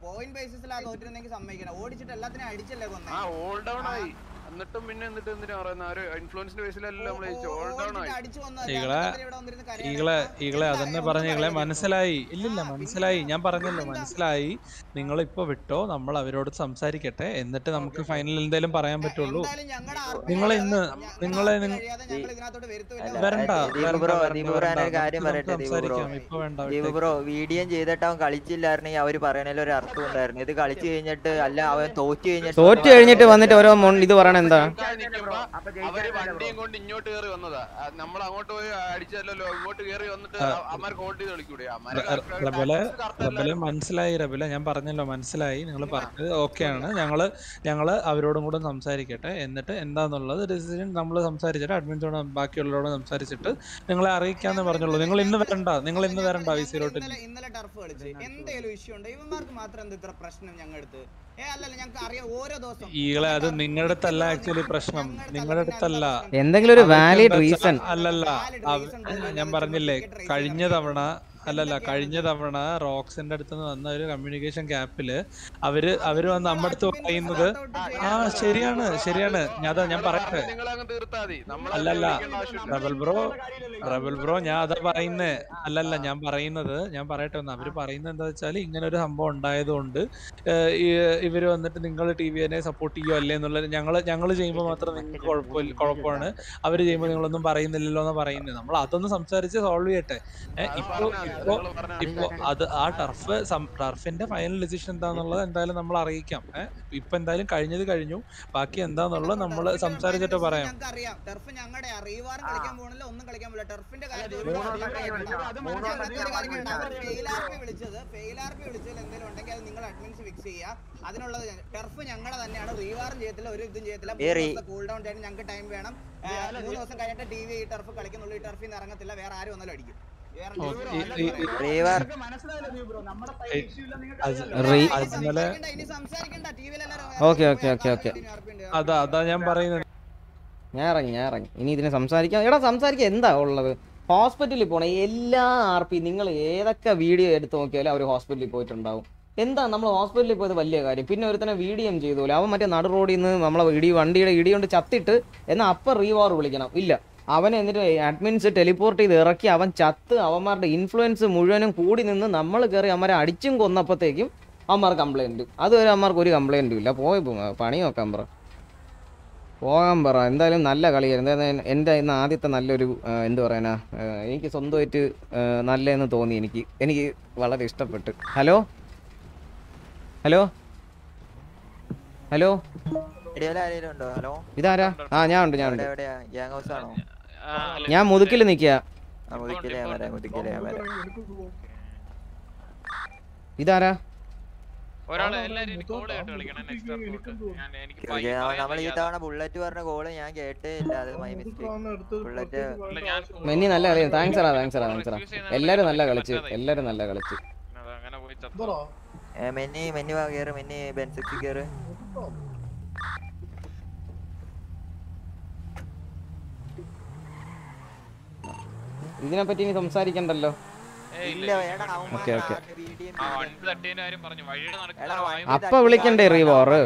പോയിന്റ് ബേസിസിലാ തോറ്റിരുന്നെങ്കിൽ സമ്മതിക്കണം. ഓടിച്ചിട്ട് എല്ലാത്തിനും അടിച്ചല്ലേ കൊന്നേ? ആ ഓൾ ഡൗൺ ആയി. എന്നിട്ടും പിന്നെ എന്നിട്ട് എന്തിനാ പറയുന്നത് ആര് ഇൻഫ്ലുവൻസിന്റെ ബേസിലല്ല നമ്മൾ ഓൾ ഡൗൺ ആയി. ഈകളെ ഈകളെ ഈകളെ അതന്നെ പറഞ്ഞ ഈകളെ മനസ്സിലായി. ഇല്ലില്ല മനസ്സിലായി. ഞാൻ പറഞ്ഞല്ലോ മനസ്സിലായി. നിങ്ങൾ ഇപ്പൊ വിട്ടോ നമ്മൾ അവരോട് സംസാരിക്കട്ടെ. എന്നിട്ട് നമുക്ക് ഫൈനൽ എന്തേലും പറയാൻ പറ്റുള്ളൂ. നിങ്ങൾ ഇന്ന് നിങ്ങളെ നിങ്ങ- വരണ്ട സംസാരിക്കാം. ഇപ്പൊ വേണ്ട. ബ്രോ വീഡിയോ ചെയ്തിട്ട് അവൻ കളിച്ചില്ലായിരുന്നെങ്കിൽ അവർ പറയണേലൊരു ഒരു അർത്ഥം ഉണ്ടായിരുന്നു. ഇത് കളിച്ചു കഴിഞ്ഞിട്ട് അല്ല അവൻ തോറ്റു കഴിഞ്ഞിട്ട് തോറ്റു കഴിഞ്ഞിട്ട് വന്നിട്ട് ഓരോ ഇത് പറയണ എന്താ? അവർ വണ്ടിയും കൊണ്ട് ഇങ്ങോട്ട് കയറി വന്നതാ. നമ്മൾ അങ്ങോട്ട് പോയി അടിച്ചല്ലോ ഇങ്ങോട്ട് കയറി വന്നിട്ട് അമ്മമാർ ഹോൾഡ് ചെയ്ത് കളിക്കൂടെ. മനസ്സിലായി റബലെ. ഞാൻ പറഞ്ഞല്ലോ മനസ്സിലായി. നിങ്ങൾ പറഞ്ഞത് ഓക്കെയാണ്. ഞങ്ങൾ ഞങ്ങൾ അവരോടും കൂടെ സംസാരിക്കട്ടെ. എന്നിട്ട് എന്താന്നുള്ളത് ഡിസിഷൻ നമ്മൾ സംസാരിച്ചിട്ട് അഡ്മിൻസോട് ബാക്കിയുള്ളവരോട് സംസാരിച്ചിട്ട് നിങ്ങളെ അറിയിക്കാന്ന് പറഞ്ഞുള്ളൂ. നിങ്ങൾ ഇന്ന് വരണ്ട. നിങ്ങൾ ഇന്ന് വരണ്ട വിസിലോട്ട് ഇന്നലെ ഇന്നലെ ടർഫ് കളിച്ച്. എന്തെങ്കിലും ഇഷ്യൂ ഉണ്ടോ? ഇവന്മാർക്ക് മാത്രം എന്താ ഇത്ര പ്രശ്നം ഞങ്ങളുടെ ഈകളെ അത് നിങ്ങളുടെ അടുത്തല്ല ആക്ച്വലി പ്രശ്നം. നിങ്ങളുടെ അടുത്തല്ല. എന്തെങ്കിലും ഒരു വാലിഡ് reason. അല്ലല്ല ഞാൻ പറഞ്ഞില്ലേ കഴിഞ്ഞ തവണ അല്ലല്ല കഴിഞ്ഞ തവണ റോക്സിന്റെ അടുത്ത് നിന്ന് വന്ന ഒരു കമ്മ്യൂണിക്കേഷൻ ഗ്യാപ്പിൽ അവർ അവർ വന്ന് നമ്മുടെ അടുത്ത് പറയുന്നത് ആ ശരിയാണ് ശരിയാണ്. ഞാൻ അതാ ഞാൻ പറയട്ടെ. അല്ലല്ല റബൽ ബ്രോ റബൽ ബ്രോ ഞാൻ അതാ പറയുന്നേ. അല്ലല്ല ഞാൻ പറയുന്നത് ഞാൻ പറയട്ടെ ഒന്ന്. അവർ പറയുന്നത് എന്താ വെച്ചാൽ ഇങ്ങനെ ഒരു സംഭവം ഉണ്ടായതുകൊണ്ട് ഇവർ വന്നിട്ട് നിങ്ങൾ ടി വിനെ സപ്പോർട്ട് ചെയ്യോ അല്ലേ എന്നുള്ളത് ഞങ്ങൾ ഞങ്ങൾ ചെയ്യുമ്പോൾ മാത്രം നിങ്ങൾക്ക് കുഴപ്പമില്ല കുഴപ്പമാണ്. അവർ ചെയ്യുമ്പോൾ നിങ്ങളൊന്നും പറയുന്നില്ലല്ലോ എന്ന് പറയുന്നത് നമ്മൾ അതൊന്ന് സംസാരിച്ച് സോൾവ് ചെയ്യട്ടെ. ഏഹ്, ഇപ്പൊ ഇപ്പൊ ഇപ്പോ അത് ആ ടർഫ് ടർഫിന്റെ ഫൈനൽ ഡിസിഷൻ എന്താന്നുള്ളത് എന്തായാലും നമ്മൾ അറിയിക്കാം. ഏഹ് ഇപ്പൊ എന്തായാലും കഴിഞ്ഞത് കഴിഞ്ഞു. ബാക്കി എന്താന്നുള്ളത് നമ്മൾ സംസാരിച്ചിട്ട് പറയാം. ടർഫ് ഞങ്ങളുടെ കളിക്കാൻ പോകണില്ല ഒന്നും കളിക്കാൻ പോകില്ല ടർഫിന്റെ വിളിച്ചത്? എന്തെങ്കിലും ഉണ്ടെങ്കിൽ അത് നിങ്ങൾ അഡ്മിൻസ് ഫിക്സ് ചെയ്യുക. അതിനുള്ളത് ടർഫ് ഞങ്ങളുടെ തന്നെയാണ്. റീവാറും ചെയ്യത്തില്ല ഒരു ഇതും ചെയ്യത്തില്ല. ഈ re- കൂൾ ഡൗൺ ചെയ്യാൻ ഞങ്ങൾക്ക് ടൈം വേണം. മൂന്ന് ദിവസം കഴിഞ്ഞിട്ട് ടി വി ഈ ടർഫ് കളിക്കുന്നുള്ളൂ. ഈ ടർഫിൽ നിന്ന് ഇറങ്ങത്തില്ല. വേറെ ആരും വന്നാലും അടിക്കും. ഓക്കെ. ഓക്കെ ഓക്കെ ഓക്കെ അതാ അതാ ഞാൻ പറയുന്നത്. ഞാൻ ഇറങ്ങി ഞാൻ ഇറങ്ങി. ഇനി ഇതിനെ സംസാരിക്കാം. എടാ സംസാരിക്കാൻ എന്താ ഉള്ളത്? ഹോസ്പിറ്റലിൽ പോണ എല്ലാ ആർ പി നിങ്ങൾ ഏതൊക്കെ വീഡിയോ എടുത്ത് നോക്കിയാലും അവർ ഹോസ്പിറ്റലിൽ പോയിട്ടുണ്ടാവും. എന്താ നമ്മൾ ഹോസ്പിറ്റലിൽ പോയത് വലിയ കാര്യം? പിന്നെ ഒരുത്തനെ വീഡിയോ ചെയ്തോലെ. അവൻ മറ്റേ നടു റോഡിൽ നിന്ന് നമ്മളെ ഇടി വണ്ടിയുടെ ഇടി കൊണ്ട് ചത്തിട്ട് എന്നാൽ അപ്പം റീവാർ വിളിക്കണം. ഇല്ല. അവനെ എന്നിട്ട് അഡ്മിൻസ് ടെലിപ്പോർട്ട് ചെയ്ത് ഇറക്കി. അവൻ ചത്ത്. അവന്മാരുടെ ഇൻഫ്ലുവൻസ് മുഴുവനും കൂടി നിന്ന് നമ്മൾ കയറി അവന്മാരെ അടിച്ചും കൊന്നപ്പോഴത്തേക്കും അവന്മാർ കംപ്ലൈന്റ് അതുവരെ അവന്മാർക്ക് ഒരു കംപ്ലൈന്റും ഇല്ല. പോയി പണി നോക്കാൻ പറ. പോകാൻ പറ. എന്തായാലും നല്ല കളിയായിരുന്നു. എന്തായാലും എന്റെ ഇന്ന് ആദ്യത്തെ നല്ലൊരു എന്താ പറയാനാ എനിക്ക് സ്വന്തമായിട്ട് നല്ലതെന്ന് തോന്നി. എനിക്ക് എനിക്ക് വളരെ ഇഷ്ടപ്പെട്ടു. ഹലോ? ഹലോ? ഹലോ? ഇതാരാ? ആ ഞാൻ ഉണ്ട് ഞാൻ ഉണ്ട് ഞാൻ മുതുക്കിൽ നിക്കാ മുതിക്കലേ വരാം ഇതാരാ? എല്ലാരും എനിക്ക് കോൾ കേട്ട് കളിക്കണം നെക്സ്റ്റ് റിപ്പോർട്ട് ഞാൻ എനിക്ക് ഓക്കേ, നമ്മൾ ഈ വയ്യ. ബുള്ളറ്റ് പറഞ്ഞ ഗോൾ ഞാൻ കേട്ടേ അത് മൈ മിസ്റ്റേക്ക് ബുള്ളറ്റ് ഞാൻ മെന്നി നല്ല കളിയാണ് താങ്ക്സ് എടാ താങ്ക്സ് എടാ താങ്ക്സ് എടാ. എല്ലാവരും നല്ല കളിച്ചു എല്ലാവരും നല്ല കളിച്ച്. അങ്ങനെ പോയി ചത്തു. ഏ, മെന്നി മെന്നി വാ കേറ് മെന്നി ബെൻസിക്സ് കേറ് ഇതിനെപ്പറ്റി ഇനി സംസാരിക്കണ്ടല്ലോ ഏയ് ഇല്ല എടാ അവന്മാർ ഓക്കെ ഓക്കെ ആ വണ്ടി തട്ടിയതിന്റെ കാര്യം പറഞ്ഞു വഴിയുടെ എടാ, ഇനി സംസാരിക്കണ്ടല്ലോ. അപ്പൊ വിളിക്കണ്ടേ റീവോറ്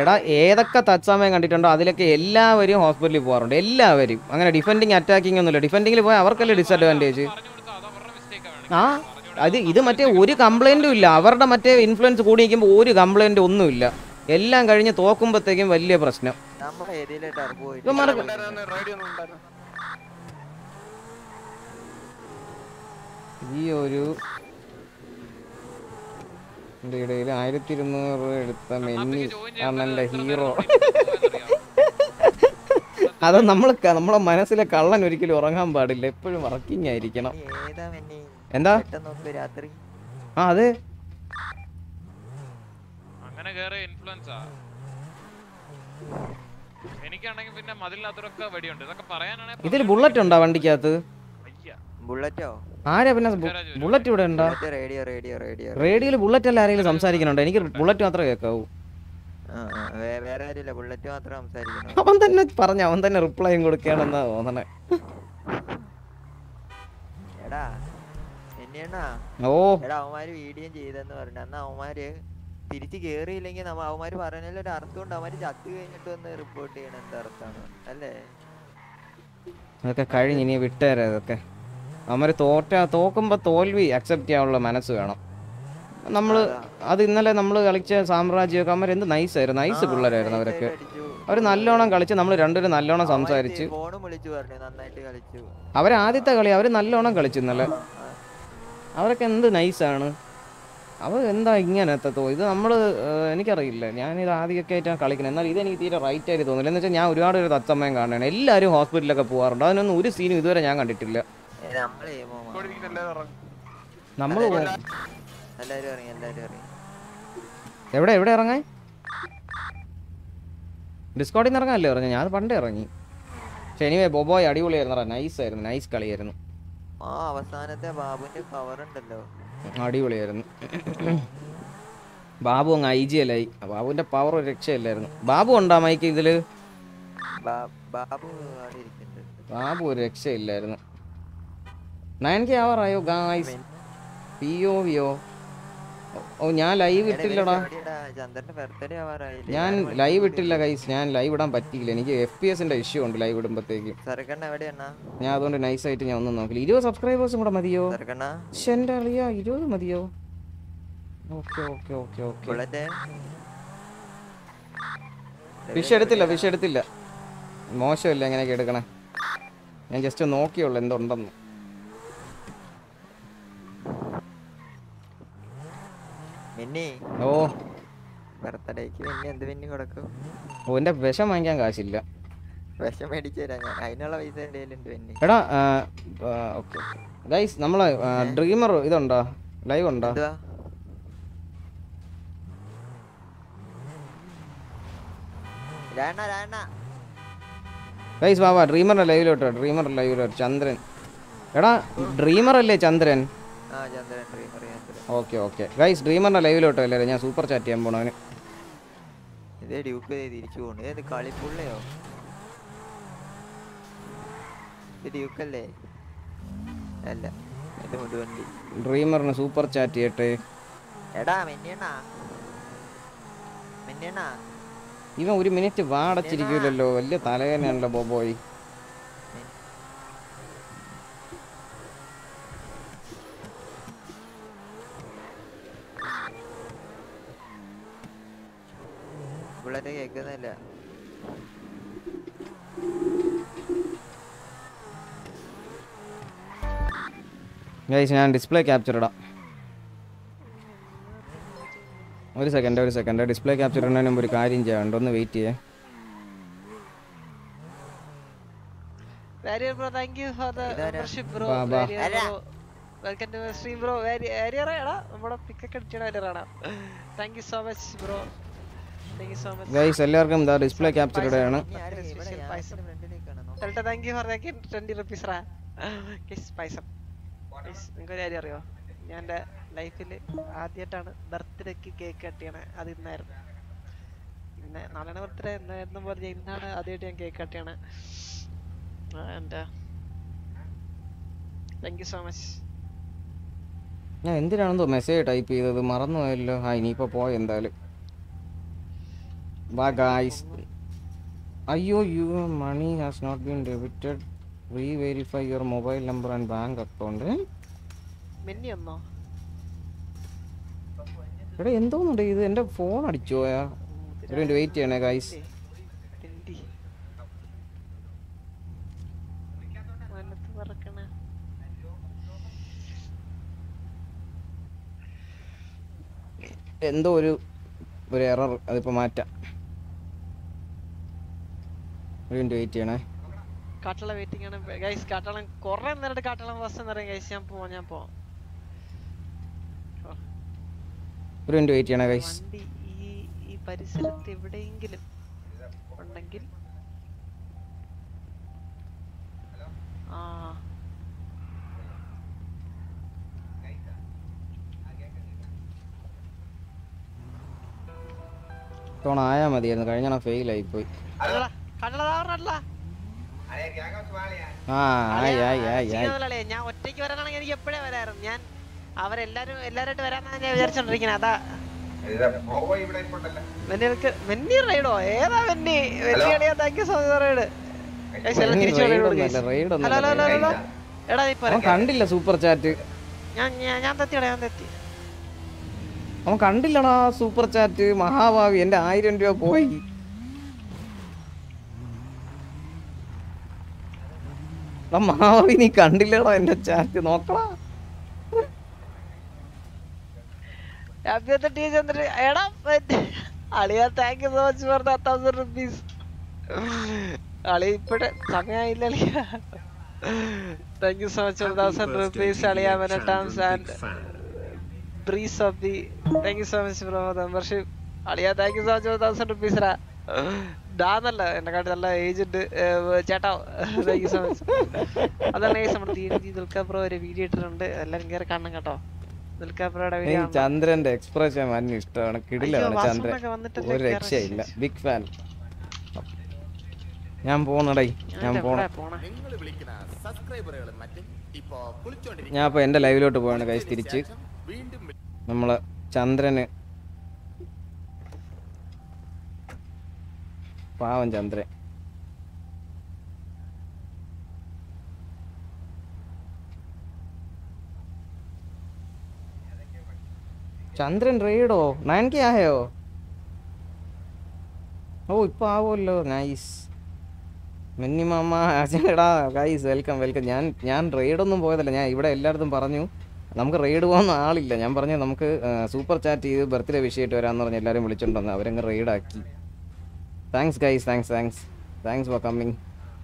എടാ ഏതൊക്കെ തത്സമയം കണ്ടിട്ടുണ്ടോ അതിലൊക്കെ എല്ലാവരും ഹോസ്പിറ്റലിൽ പോവാറുണ്ട് എല്ലാവരും. അങ്ങനെ ഡിഫെൻഡിങ് അറ്റാക്കിംഗ് ഒന്നുമില്ല. ഡിഫെൻഡിങ്ങിൽ പോയാൽ അവർക്കല്ലേ ഡിസഡ്വാന്റേജ് ആ അത് ഇത് മറ്റേ ഒരു കംപ്ലൈന്റും ഇല്ല. അവരുടെ മറ്റേ ഇൻഫ്ലുവൻസ് കൂടി നിൽക്കുമ്പോൾ ഒരു കംപ്ലൈന്റ് ഒന്നുമില്ല. എല്ലാം കഴിഞ്ഞ് തോക്കുമ്പോഴത്തേക്കും വലിയ പ്രശ്നം. നമ്മളെ ഏരിയയിലെ ടർബോ പോയിട്ട് ഇവന്മാർക്ക് റേഡിയോ ഒന്നും ഉണ്ടായിരുന്നു ഈ ഒരു ഇടയിൽ ആയിരത്തി ഇരുന്നൂറ് എടുത്ത മെന്നി അണ്ണന്റെ ഹീറോ അത് നമ്മൾ നമ്മളെ മനസ്സിലെ കള്ളൻ ഒരിക്കലും ഉറങ്ങാൻ പാടില്ല. എപ്പോഴും വർക്കിംഗ് ആയിരിക്കണം. എന്താ? രാത്രി. ആ അതെ? അങ്ങനെ ഇൻഫ്ലുവൻസാ എനിക്കാണെങ്കിൽ പിന്നെ മതിലിനകത്തൊക്കെ വെടിയുണ്ട്. ഇതൊക്കെ പറയാനാണെങ്കിൽ ഇതിൽ ബുള്ളറ്റ് ഉണ്ടോ വണ്ടിക്കകത്ത്? ബുള്ളറ്റോ ആരാ പിന്നെ ബുള്ളറ്റ് ഇവിടെ ഉണ്ടോ? റേഡിയോ റേഡിയോ റേഡിയോ റേഡിയോയിൽ ബുള്ളറ്റ് അല്ല ആരെങ്കിലും സംസാരിക്കുന്നുണ്ടോ എനിക്ക് ബുള്ളറ്റ് മാത്രമേ കേൾക്കാവൂ അവൻ തന്നെ പറഞ്ഞ അവൻ തന്നെ റിപ്ലൈയും കൊടുക്കുകയാണെന്നാ തോന്നണേ. ഓ. അവന്മാര് വീഡിയോ ചെയ്തെന്ന് പറഞ്ഞു. അന്ന് അവന്മാര് തിരിച്ചു കേറിയില്ലെങ്കിൽ നമ്മ അവന്മാര് പറഞ്ഞതിൽ ഒരു അർത്ഥമുണ്ട് അവന്മാര് ചത്ത് കഴിഞ്ഞിട്ട് വന്ന് റിപ്പോർട്ട് ചെയ്യണ എന്ത് അർത്ഥമാണ് അല്ലേ? അതൊക്കെ കഴിഞ്ഞ് ഇനി വിട്ടുതരാം ഇതൊക്കെ അവന്മാർ തോറ്റ തോക്കുമ്പോൾ തോൽവി അക്സെപ്റ്റ് ചെയ്യാനുള്ള മനസ്സ് വേണം. നമ്മൾ അത്. ഇന്നലെ നമ്മൾ കളിച്ച സാമ്രാജ്യമൊക്കെ അവന്മാർ എന്ത് നൈസായിരുന്നു നൈസ് പിള്ളേരായിരുന്നു അവരൊക്കെ. അവർ നല്ലോണം കളിച്ച് നമ്മൾ രണ്ടുപേരും നല്ലോണം സംസാരിച്ച്. അവർ ആദ്യത്തെ കളി അവർ നല്ലോണം കളിച്ചു ഇന്നലെ. അവരൊക്കെ എന്ത് നൈസാണ് അവർ എന്താ ഇങ്ങനത്തെ തോ ഇത് നമ്മൾ എനിക്കറിയില്ല. ഞാനിത് ആദ്യമൊക്കെ ആയിട്ടാണ് കളിക്കുന്നത്. എന്നാൽ ഇതെനിക്ക് തീരെ റൈറ്റ് ആയിട്ട് തോന്നില്ല എന്ന് വെച്ചാൽ ഞാൻ ഒരുപാട് ഒരു തത്സമയം കാണുകയാണ്. എല്ലാവരും ഹോസ്പിറ്റലിലൊക്കെ പോകാറുണ്ട് അതിനൊന്നും ഒരു സീനും ഇതുവരെ ഞാൻ കണ്ടിട്ടില്ല. നമ്മളെ എവിടെ എവിടെ ഇറങ്ങാൻ? ഡിസ്കോഡിൽ നിന്ന് ഇറങ്ങാനല്ലേ ഇറങ്ങി ഞാൻ പണ്ട് ഇറങ്ങി. പക്ഷെ എനിവേ ബോബോയ് അടിപൊളിയായിരുന്നു നൈസ് ആയിരുന്നു നൈസ് കളിയായിരുന്നു. ആ അവസാനത്തെ ബാബുവിന്റെ ഉണ്ടല്ലോ. അടിപൊളിയായിരുന്നു. ബാബു അങ്ങ് ഐ ജി എല്ലായി ബാബുവിന്റെ പവർ ഒരു രക്ഷയല്ലായിരുന്നു. ബാബു ഉണ്ടാ മൈക്ക് ഇതിൽ ബാബു ഒരു രക്ഷയില്ലായിരുന്നു. നയൻ കെ ആവാറായോ ഗായ്സ് പി ഒ വിയോ ഓ ഞാൻ ലൈവ് ഇട്ടില്ലടാ. ഞാൻ ലൈവ് ഇട്ടില്ല ഗൈസ് ഞാൻ ലൈവ് ഇടാൻ പറ്റിയില്ല. എനിക്ക് എഫ് പി എസിന്റെ ഇഷ്യൂ ഉണ്ട് ലൈവ് ഇടുമ്പോഴത്തേക്ക് ഞാൻ അതുകൊണ്ട് നൈസ് ആയിട്ട് ഞാൻ ഒന്നും നോക്കില്ല. ഇരുപത് സബ്സ്ക്രൈബേഴ്സും കൂടെ മതിയോ? എന്റെ അറിയാ ഇരുപത് മതിയോ? Okay okay okay okay. Fish എടുത്തില്ല ഫിഷ് എടുത്തില്ല. മോശമല്ല എങ്ങനെയൊക്കെ എടുക്കണേ. ഞാൻ ജസ്റ്റ് നോക്കിയുള്ളൂ എന്തുണ്ടെന്ന്. ഓ. ബർത്ത്ഡേക്ക് മിന്നി എന്ത് മിന്നി കൊടുക്കും? ഓന്റെ വിഷം വാങ്ങിക്കാൻ കാശില്ല. വിഷം മേടിച്ചു തരാം ഞാൻ. അതിനുള്ള പൈസ എന്റെ കയ്യിലുണ്ട് എടാ ഓക്കെ ഗൈസ് നമ്മളെ ഡ്രീമർ ഇതുണ്ടോ? ലൈവ് ഉണ്ടോ? ഗൈസ് ഡ്രീമറിന്റെ ലൈവിലോട്ടോ ഡ്രീമർ ലൈവിലോട്ട് ചന്ദ്രൻ. എടാ ഡ്രീമർ അല്ലേ ചന്ദ്രൻ? Okay okay. ഗൈസ് ഡ്രീമറിന്റെ ലൈവിലോട്ടോ അല്ലേ? ഞാൻ സൂപ്പർ ചാറ്റ് ചെയ്യാൻ പോണവന് ഇതേ ഡ്യൂക്ക് തിരിച്ചു പോണു. ഏത് കളിപ്പുള്ളയോ ഇത് ഡ്യൂക്കല്ലേ അല്ല? ഇത് മുടുവണ്ടി ഡ്രീമറിന് സൂപ്പർ ചാറ്റ് ചെയ്യട്ടെ. എടാ മിന്നിയണ്ണ. മിന്നിയണ്ണ. ഇവൻ ഒരു മിനിറ്റ് വാടച്ചിരിക്കൂലല്ലോ. വലിയ തലവേദനയാണല്ലോ ബോബോയ്. ഗൈസ് ഞാൻ ഡിസ്പ്ലേ ക്യാപ്ചർ ഇടാം. ഒരു സെക്കൻഡ് ഒരു സെക്കൻഡ് ഡിസ്പ്ലേ ക്യാപ്ചർ ഇടുന്നതിന് മുമ്പ് ഒരു കാര്യം ചെയ്യാണ്ട് ഒന്ന് വെയിറ്റ് ചെയ്യേ. Very bro thank for the membership bro welcome to stream bro very very റെഡാ നമ്മുടെ പിക്കൊക്കെ അടിച്ചണ very റെഡാ thank you so much bro thank so much guys എല്ലാവർക്കും ദാ ഡിസ്പ്ലേ ക്യാപ്ചർ ഇടയാണ് സ്പെഷ്യൽ പൈസ ഫ്രണ്ടിലേക്കാണ് തൽട്ട thank you for the 20 rupees റാ. കിസ് പൈസ Guys, നിങ്ങൾക്ക് ഒരു കാര്യം അറിയോ? ഞാൻ എന്റെ ലൈഫിൽ ആദ്യമായിട്ടാണ് ബർത്ത്ഡേക്ക് കേക്ക് കട്ടിയണേ. അത് ഇന്നായിരുന്നു. പിന്നെ നാളെ ബർത്ത്ഡേ എന്നായിരുന്നു പോലെ ഇന്നാണ് ആദ്യമായിട്ട് ഞാൻ കേക്ക് കട്ടിയണേ. എന്റെ താങ്ക് യു സോ മച്ച് ഞാൻ എന്തിനാണെന്തോ മെസ്സേജ് ടൈപ്പ് ചെയ്തത്? മറന്നു പോയല്ലോ. ആ ഇനിയിപ്പോൾ പോയ എന്തായാലും. ബൈ ഗായ്സ് അയ്യോ you money has not been debited mobile number and bank account മെന്നി ഒന്നോ എടാ എന്തോന്നുണ്ട് ഇത്? എന്റെ ഫോൺ അടിച്ചു പോയാ ഒരു മിനിറ്റ് വെയിറ്റ് ചെയ്യണേ ഗൈസ് എന്തോ ഒരു ഒരു എറർ അതിപ്പോൾ മാറ്റാം. ഒരു മിനിറ്റ് വെയിറ്റ് ചെയ്യണേ. കാട്ടള വെയിറ്റിംഗ് ആണ്. ഗൈസ് കാട്ടളം കൊറേ നേരത്തെ കാട്ടളം ബസ് എന്ന് പറയും ഗൈസ് ഞാൻ പോവാം ഞാൻ പോവാം. ഒരു മിനിറ്റ് വെയിറ്റ് ചെയ്യണേ ഗൈസ് ഈ ഈ പരിസരത്ത് എവിടെയെങ്കിലും ഉണ്ടെങ്കിൽ. ആ. ആയാൽ മതിയായിരുന്നു. കഴിഞ്ഞ ഫെയിൽ ആയി പോയി ആയി ആയി ചെയ്യുന്നതല്ലേ ഞാൻ ഒറ്റയ്ക്ക് വരാനാണെങ്കിൽ എനിക്ക് എപ്പോഴേ വരാറും? ഞാൻ അവരെല്ലാരും എല്ലാരായിട്ട് വരാന്നാണ് ഞാൻ വിചാരിച്ചോണ്ടിരിക്കുന്നത് അതാ. വെന്നി റൈഡോ? ഏതാ വെന്നി? വെന്നി അളിയാ thank you so much ride. കണ്ടില്ല സൂപ്പർ ചാറ്റ്. ഞാൻ ഞാൻ- ഞാൻ ഞാൻ തെത്തി അവൻ കണ്ടില്ലടാ സൂപ്പർ ചാറ്റ് മഹാഭാവി എന്റെ ആയിരം രൂപ പോയി. മഹാഭാവി നീ കണ്ടില്ലടാ എന്റെ ചാറ്റ് നോക്കടാ. ടീ ചന്ദ്രൻ എടാ അളിയാ thank you so much for the thousand rupees അളി ഇപ്പഴേ സമയമായില്ല അളിയാ. Thank you so much for thousand rupees അളിയാ മെന terms and breeze of the thank you so much for membership അളിയാ thank you so much for thousand rupees റാ ഡാന്നല്ല എന്നെ കാട്ടി നല്ല ഏജ് ഉണ്ട് ചേട്ടാ താങ്ക് യു സോ മച്ച് അതല്ല guys, നമ്മുടെ തീരുതി ദുൽഖർ ബ്രോ ഒരു വീഡിയോ ഇട്ടിട്ടുണ്ട്. എല്ലാരും കയറി കാണണം കേട്ടോ. ദുൽഖർ ബ്രോയുടെ വീഡിയോ എനിക്ക് ചന്ദ്രന്റെ എക്സ്പ്രഷൻ വൻ ഇഷ്ടമാണ്. കിടിലാണ് ചന്ദ്രൻ. ഒരു രക്ഷയില്ല. ബിഗ് ഫാൻ ഞാൻ പോണടേ. ഞാൻ പോണ. നിങ്ങൾ വിളിക്കുന്ന സബ്സ്ക്രൈബറുകളെ മറ്റും ഇപ്പോ കുളിച്ചോണ്ടിരിക്കും ഞാൻ ഇപ്പൊ എന്റെ ലൈവിലോട്ട് പോവാണ് കൈസ് തിരിച്ച്. നമ്മളെ ചന്ദ്രന് പാവം ചന്ദ്രൻ. ചന്ദ്രൻ റെയ്ഡോ? നയൻ കെ ആയോ? ഓ ഇപ്പൊ ആവുമല്ലോ. നൈസ്. മിന്നിമാമ എടാ ഗൈസ് വെൽക്കം വെൽക്കം. ഞാൻ ഞാൻ റെയ്ഡൊന്നും പോയതല്ല. ഞാൻ ഇവിടെ എല്ലായിടത്തും പറഞ്ഞു നമുക്ക് റെയ്ഡ് പോകുന്ന ആളില്ല. ഞാൻ പറഞ്ഞു നമുക്ക് സൂപ്പർ ചാറ്റ് ചെയ്ത് ബർത്ത്ഡേ വിഷയമായിട്ട് വരാമെന്ന് പറഞ്ഞ് എല്ലാവരും വിളിച്ചിട്ടുണ്ടെന്ന് അവരങ്ങ് റെയ്ഡാക്കി. Thanks guys thanks thanks thanks for coming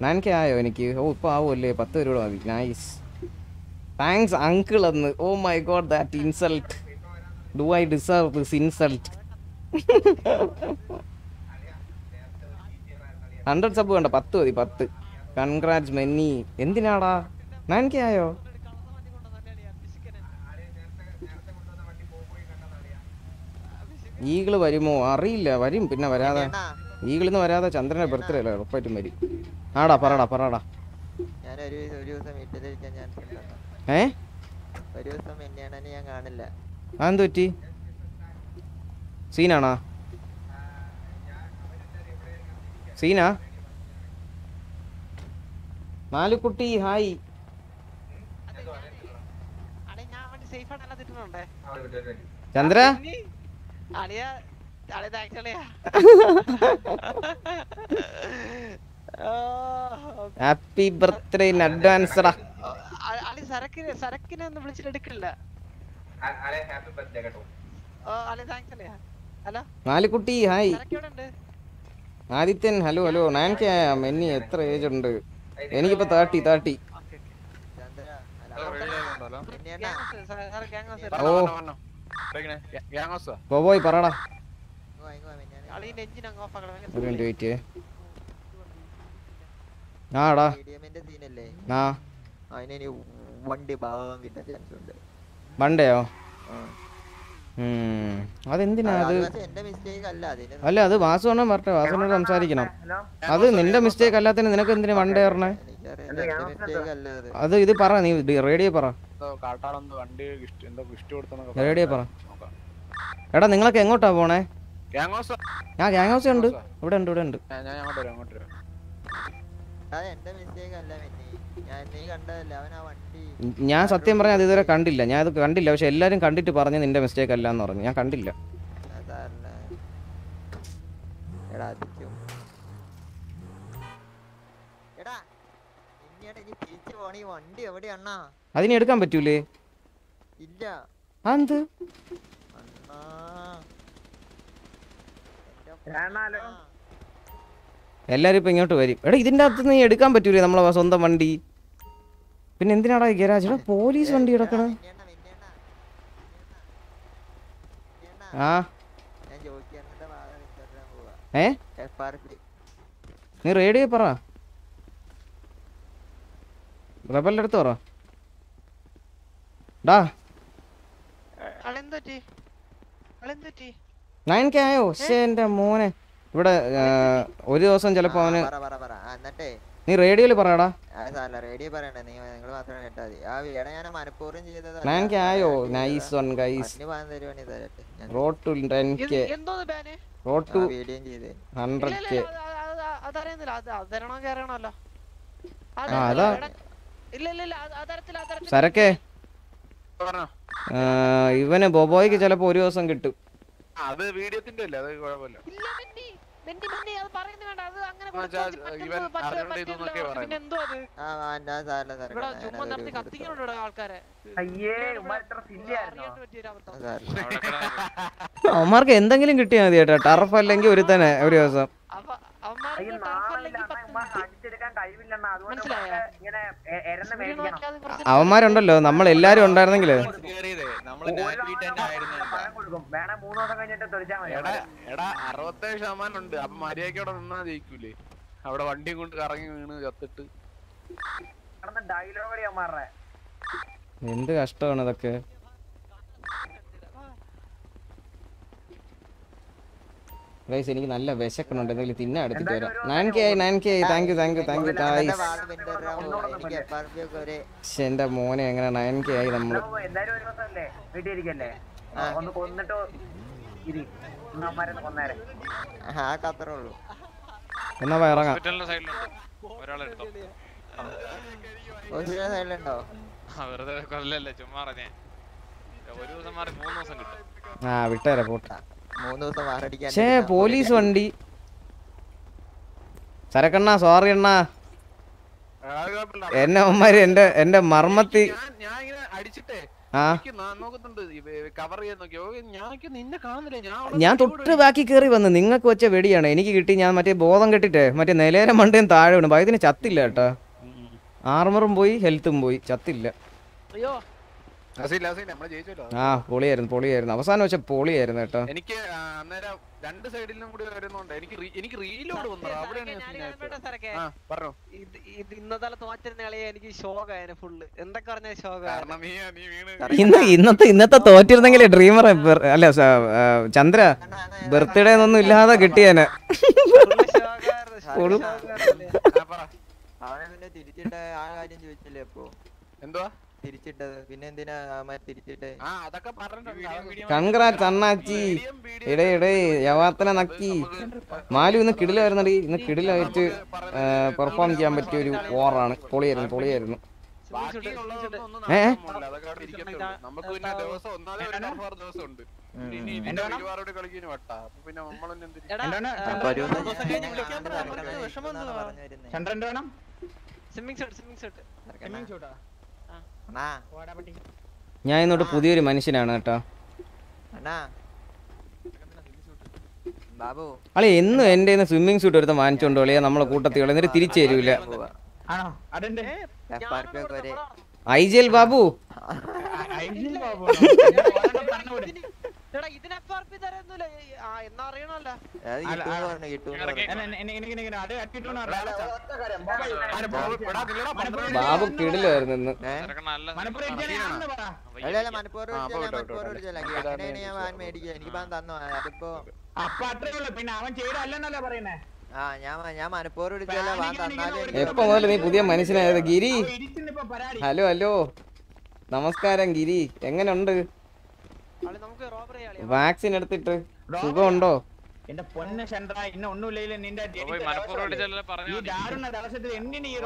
nine K ആയോ എനിക്ക്? ഓ ഇപ്പോൾ ആവുമല്ലേ? പത്ത് രൂപ മതി. നൈസ് താങ്ക്സ് അങ്കിൾ എന്ന്. ഓ my god that insult do I deserve this insult hundred sub വേണ്ട. പത്ത് മതി പത്ത്. കൺഗ്രാറ്റ്സ് മെന്നി എന്തിനാടാ? നയൻ കെ ആയോ? ഈഗിൾ വരുമോ? അറിയില്ല. വരും. പിന്നെ വരാതെ. ഈഗിളിന്ന് വരാതെ ചന്ദ്രന്റെ ബർത്ത്ഡേ അല്ലേ? ഉറപ്പായിട്ടും വരും. ആടാ പറടാ പറടാ. ഞാൻ ഒരു ഒരു ദിവസം വീട്ടിലിരിക്കാൻ ഞാൻ ഉണ്ടെന്ന് ഏ? ഒരു ദിവസം എന്നെയാണ് ഞാൻ കാണില്ല. അതെന്ത് പറ്റി? സീനാണാ? സീനാ? നാലുകുട്ടി ഹായ്. ചന്ദ്ര? അളിയ ഹാപ്പി ബർത്ത്ഡേ ഇൻ അഡ്വാൻസ് ടാ അളി സരക്കിനെ സരക്കിനെ ഒന്ന് വിളിച്ചിട്ട് എടുക്കില്ല ഓ അളി താങ്ക്സ് അളിയ ഹലോ? മാലിക്കുട്ടി ഹായ് സരക്ക് എവിടെ ഉണ്ട്? Adithyan hello hello nine K മെന്നി എത്ര ഏജ് ഉണ്ട് എനിക്കിപ്പോ തേർട്ടി തേർട്ടി ഓ. ബോബോയ് പറടാ. അളിന്റെ എഞ്ചിൻ അങ്ങ് ഓഫ് ആക്കണം ഒരു മിനിറ്റ് വെയിറ്റ് ആടാ മീഡിയമിന്റെ സീനല്ലേ? ആ അതിന് വണ്ടി ഭാഗം കിട്ടാൻ ചാൻസ് ഉണ്ട്. അതെന്തിനാ അത്? അല്ല. അത് വാസു അണ്ണൻ പറഞ്ഞെ വാസുനോട് സംസാരിക്കണം. അത് നിന്റെ മിസ്റ്റേക്ക് അല്ലാത്തതിന് നിനക്ക് എന്തിനു വണ്ടേ പറഞ്ഞേ? എനിക്കറിയാം മിസ്റ്റേക്ക് അല്ല അത്. ഇത് പറ നീ റേഡിയോ പറ. റേഡിയോ പറ. എടാ നിങ്ങളൊക്കെ എങ്ങോട്ടാ പോണേ? ഞാൻ ഗ്യാങ് ഹൗസ് ഉണ്ട്. ഇവിടെ ഉണ്ട് ഇവിടെ ഉണ്ട്. ഞാൻ ഞാൻ അങ്ങോട്ട് വരാം അങ്ങോട്ട് വരാം. അത് എന്റെ മിസ്റ്റേക്ക് അല്ല പിന്നെ ഞാൻ നീ കണ്ടതല്ല അവൻ വണ്ടി ഞാൻ സത്യം പറഞ്ഞാൽ അത് ഇതുവരെ കണ്ടില്ല. ഞാൻ ഇത് കണ്ടില്ല പക്ഷെ എല്ലാരും കണ്ടിട്ട് പറഞ്ഞു നിന്റെ മിസ്റ്റേക്ക് അല്ല എന്ന് പറഞ്ഞു. ഞാൻ കണ്ടില്ല. അതിനെടുക്കാൻ പറ്റൂലേ? ഇല്ല. എടാ ഇനിയാണ് ഇനി തിരിച്ചു പോണ ഈ വണ്ടി എവിടെയാണ്ണാ അതിനെ എടുക്കാൻ പറ്റൂലേ ഇല്ല അതെന്ത് അണ്ണാ എല്ലാരും ഇപ്പൊ ഇങ്ങോട്ട് വരും. എടാ ഇതിന്റെ അകത്ത് നീ എടുക്കാൻ പറ്റൂലേ നമ്മളെ സ്വന്തം വണ്ടി? പിന്നെ എന്തിനാടാ ഗരാജ് എടാ പോലീസ് വണ്ടി ആ. ഏ? പി നീ റേഡിയോ പറ. റബലിന്റെ അടുത്ത് പറ. ഡാ. അളെന്തുപറ്റി? നയൻ കെ ആയോ എന്റെ മോനെ. ഇവിടെ ഒരു ദിവസം ചിലപ്പോ അവന് നീ റേഡിയോയിൽ പറയടാ. നയൻ കെ ആയോ nice one guys road to ten K road to hundred K അത് സരക്കേ. ഇവന് ബോബോയ്ക്ക് ചിലപ്പോ ഒരു ദിവസം കിട്ടും. അത് വീഡിയോത്തിന്റെ അല്ലേ? അത് കുഴപ്പമില്ല. അവന്മാർക്ക് എന്തെങ്കിലും കിട്ടിയാൽ മതി കേട്ടോ ടർഫ് അല്ലെങ്കിൽ ഒരു തന്നെ ഒരു ദിവസം അവന്മാരുണ്ടല്ലോ. നമ്മൾ എല്ലാരും അറുപത്തേഴ് ശതമാനം ഉണ്ട് അപ്പൊ മര്യാദയ്ക്ക് അവിടെ നിന്നാ ജയിക്കൂലേ? അവിടെ വണ്ടി കൊണ്ട് കറങ്ങി വീണ് ചത്തിട്ട്. എന്ത് കഷ്ടമാണ് ഇതൊക്കെ? ഗൈസ് എനിക്ക് നല്ല വിശക്കണുണ്ട് എന്തെങ്കിലും തിന്നാൻ എടുത്തിട്ട് വരാം. നയൻ കെ ആയി നയൻ കെ ആയി thank you thank you thank you guys എന്റെ മോനെ എങ്ങനെ നയൻ കെ ആയി നമ്മൾ എന്നാ ഇറങ്ങാം. വെറുതെ കൊല്ലല്ലേ ചുമ്മാ പറഞ്ഞേ. ഒരു ദിവസം മാറി മൂന്ന് ദിവസം കിട്ടും. ആ വിട്ടേരെ പോട്ടെ. ഷേ പോലീസ് വണ്ടി. സരക്കണ്ണ സോറി അണ്ണാ. എന്നെ അമ്മമാര് എന്റെ എന്റെ മർമ്മത്തി ഞാൻ ഇങ്ങനെ അടിച്ചിട്ടേ എനിക്ക് നാ- നോക്കുന്നുണ്ട്. കവർ ചെയ്യാൻ നോക്കിയോ ഞാൻ നിന്നെ കാണുന്നില്ല? ഞാൻ തൊട്ട് ബാക്കി കേറി വന്ന് നിങ്ങൾക്ക് വെച്ച വെടിയാണ്. എനിക്ക് കിട്ടി ഞാൻ മറ്റേ ബോധം കെട്ടിട്ടേ മറ്റേ നിലേരെ മണ്ടയും താഴെ വീണു. ഭയത്തിന് ചത്തില്ല കേട്ടോ. ആർമറും പോയി ഹെൽത്തും പോയി. ചത്തില്ല. അയ്യോ ആ പൊളിയായിരുന്നു പൊളിയായിരുന്നു. അവസാനം വെച്ച പൊളിയായിരുന്നു കേട്ടോ. എനിക്ക് അന്നേരം രണ്ട് സൈഡിലും കൂടി വരുന്നുണ്ട് എനിക്ക് എനിക്ക് റീലോഡ് വന്നു. അവിടെയാണ് ഇത് ഇന്നത്തെ തോറ്റിരുന്ന കളിയെ. എനിക്ക് ഷോകായനെ ഫുള്ള് എന്തൊക്കെ പറഞ്ഞ കാരണം നീ നീ വീണ് ഇന്ന് ഇന്നത്തെ ഇന്നത്തെ തോറ്റിരുന്നെങ്കിൽ ഡ്രീമർ അല്ല ചന്ദ്ര ബർത്ത്ഡേ ഒന്നും ഇല്ലാതെ കിട്ടിയേനെ. ഫുൾ അവനെ പിന്നെ തിരിച്ചിട്ട ആ കാര്യം ചോദിച്ചില്ലേ അപ്പോ? എന്തുവാ? തിരിച്ചിട്ടത്. പിന്നെ എന്തിനാ തിരിച്ചിട്ട്? ആ അതൊക്കെ പറഞ്ഞിട്ടുണ്ട്. കൺഗ്രാറ്റ്സ് അണ്ണാച്ചി ഇടേ ഇടേ യവാത്തന നക്കി. മാലു ഇന്ന് കിടിലായിരുന്നടി ഇന്ന് കിടിലായിട്ട് പെർഫോം ചെയ്യാൻ പറ്റിയ ഒരു ഓറാണ്. പൊളിയായിരുന്നു പൊളിയായിരുന്നു. ഏ? ചന്ദ്രൻ വേണം swimming shot swimming shot swimming ഷൂട്ടാ ഞാൻ ഇന്നോട്ട് പുതിയൊരു മനുഷ്യനാണ് കേട്ടോ. അണ്ണാ. ബാബു. അളി എന്നും എന്റെ സ്വിമ്മിങ് സ്യൂട്ട് എടുത്ത് വാങ്ങിച്ചോണ്ട് കളിയാ നമ്മളെ കൂട്ടത്തിൽ കളി എന്നിട്ട് തിരിച്ചു തരൂല. ഐജൽ ബാബു. *laughs* ബാബു കിടിലായിരുന്നു ഇന്ന്. അല്ല അല്ല മനഃപൂർവം വിളിച്ചല്ല മനഃപൂർവം വിളിച്ചല്ല അങ്ങനെയാണ് ഞാൻ വാൻ മേടിക്കുക എനിക്ക് പാൻ തന്നു? അതിപ്പോ അപ്പൊ അത്രേ ഉള്ളൂ. പിന്നെ അവൻ ചെയ്തല്ലെന്നല്ലേ പറയുന്നേ. ആ ഞാൻ ഞാൻ മനഃപൂർവം വിളിച്ചല്ല വാൻ തന്നാലും എനിക്ക് മുതൽ നീ പുതിയ മനുഷ്യനായത് ഗിരി. Hello hello. നമസ്കാരം ഗിരി. എങ്ങനെയുണ്ട് ആൾ നമുക്ക് റോബറി കളിയാ വാക്സിൻ എടുത്തിട്ട് സുഖമുണ്ടോ? എന്റെ പൊന്ന ചന്ദ്ര ഇന്ന ഒന്നുമില്ലെങ്കിലും നിന്റെ ഈ പറഞ്ഞു ദാരുണ ദിവസത്തിൽ എന്തിനീ ഈ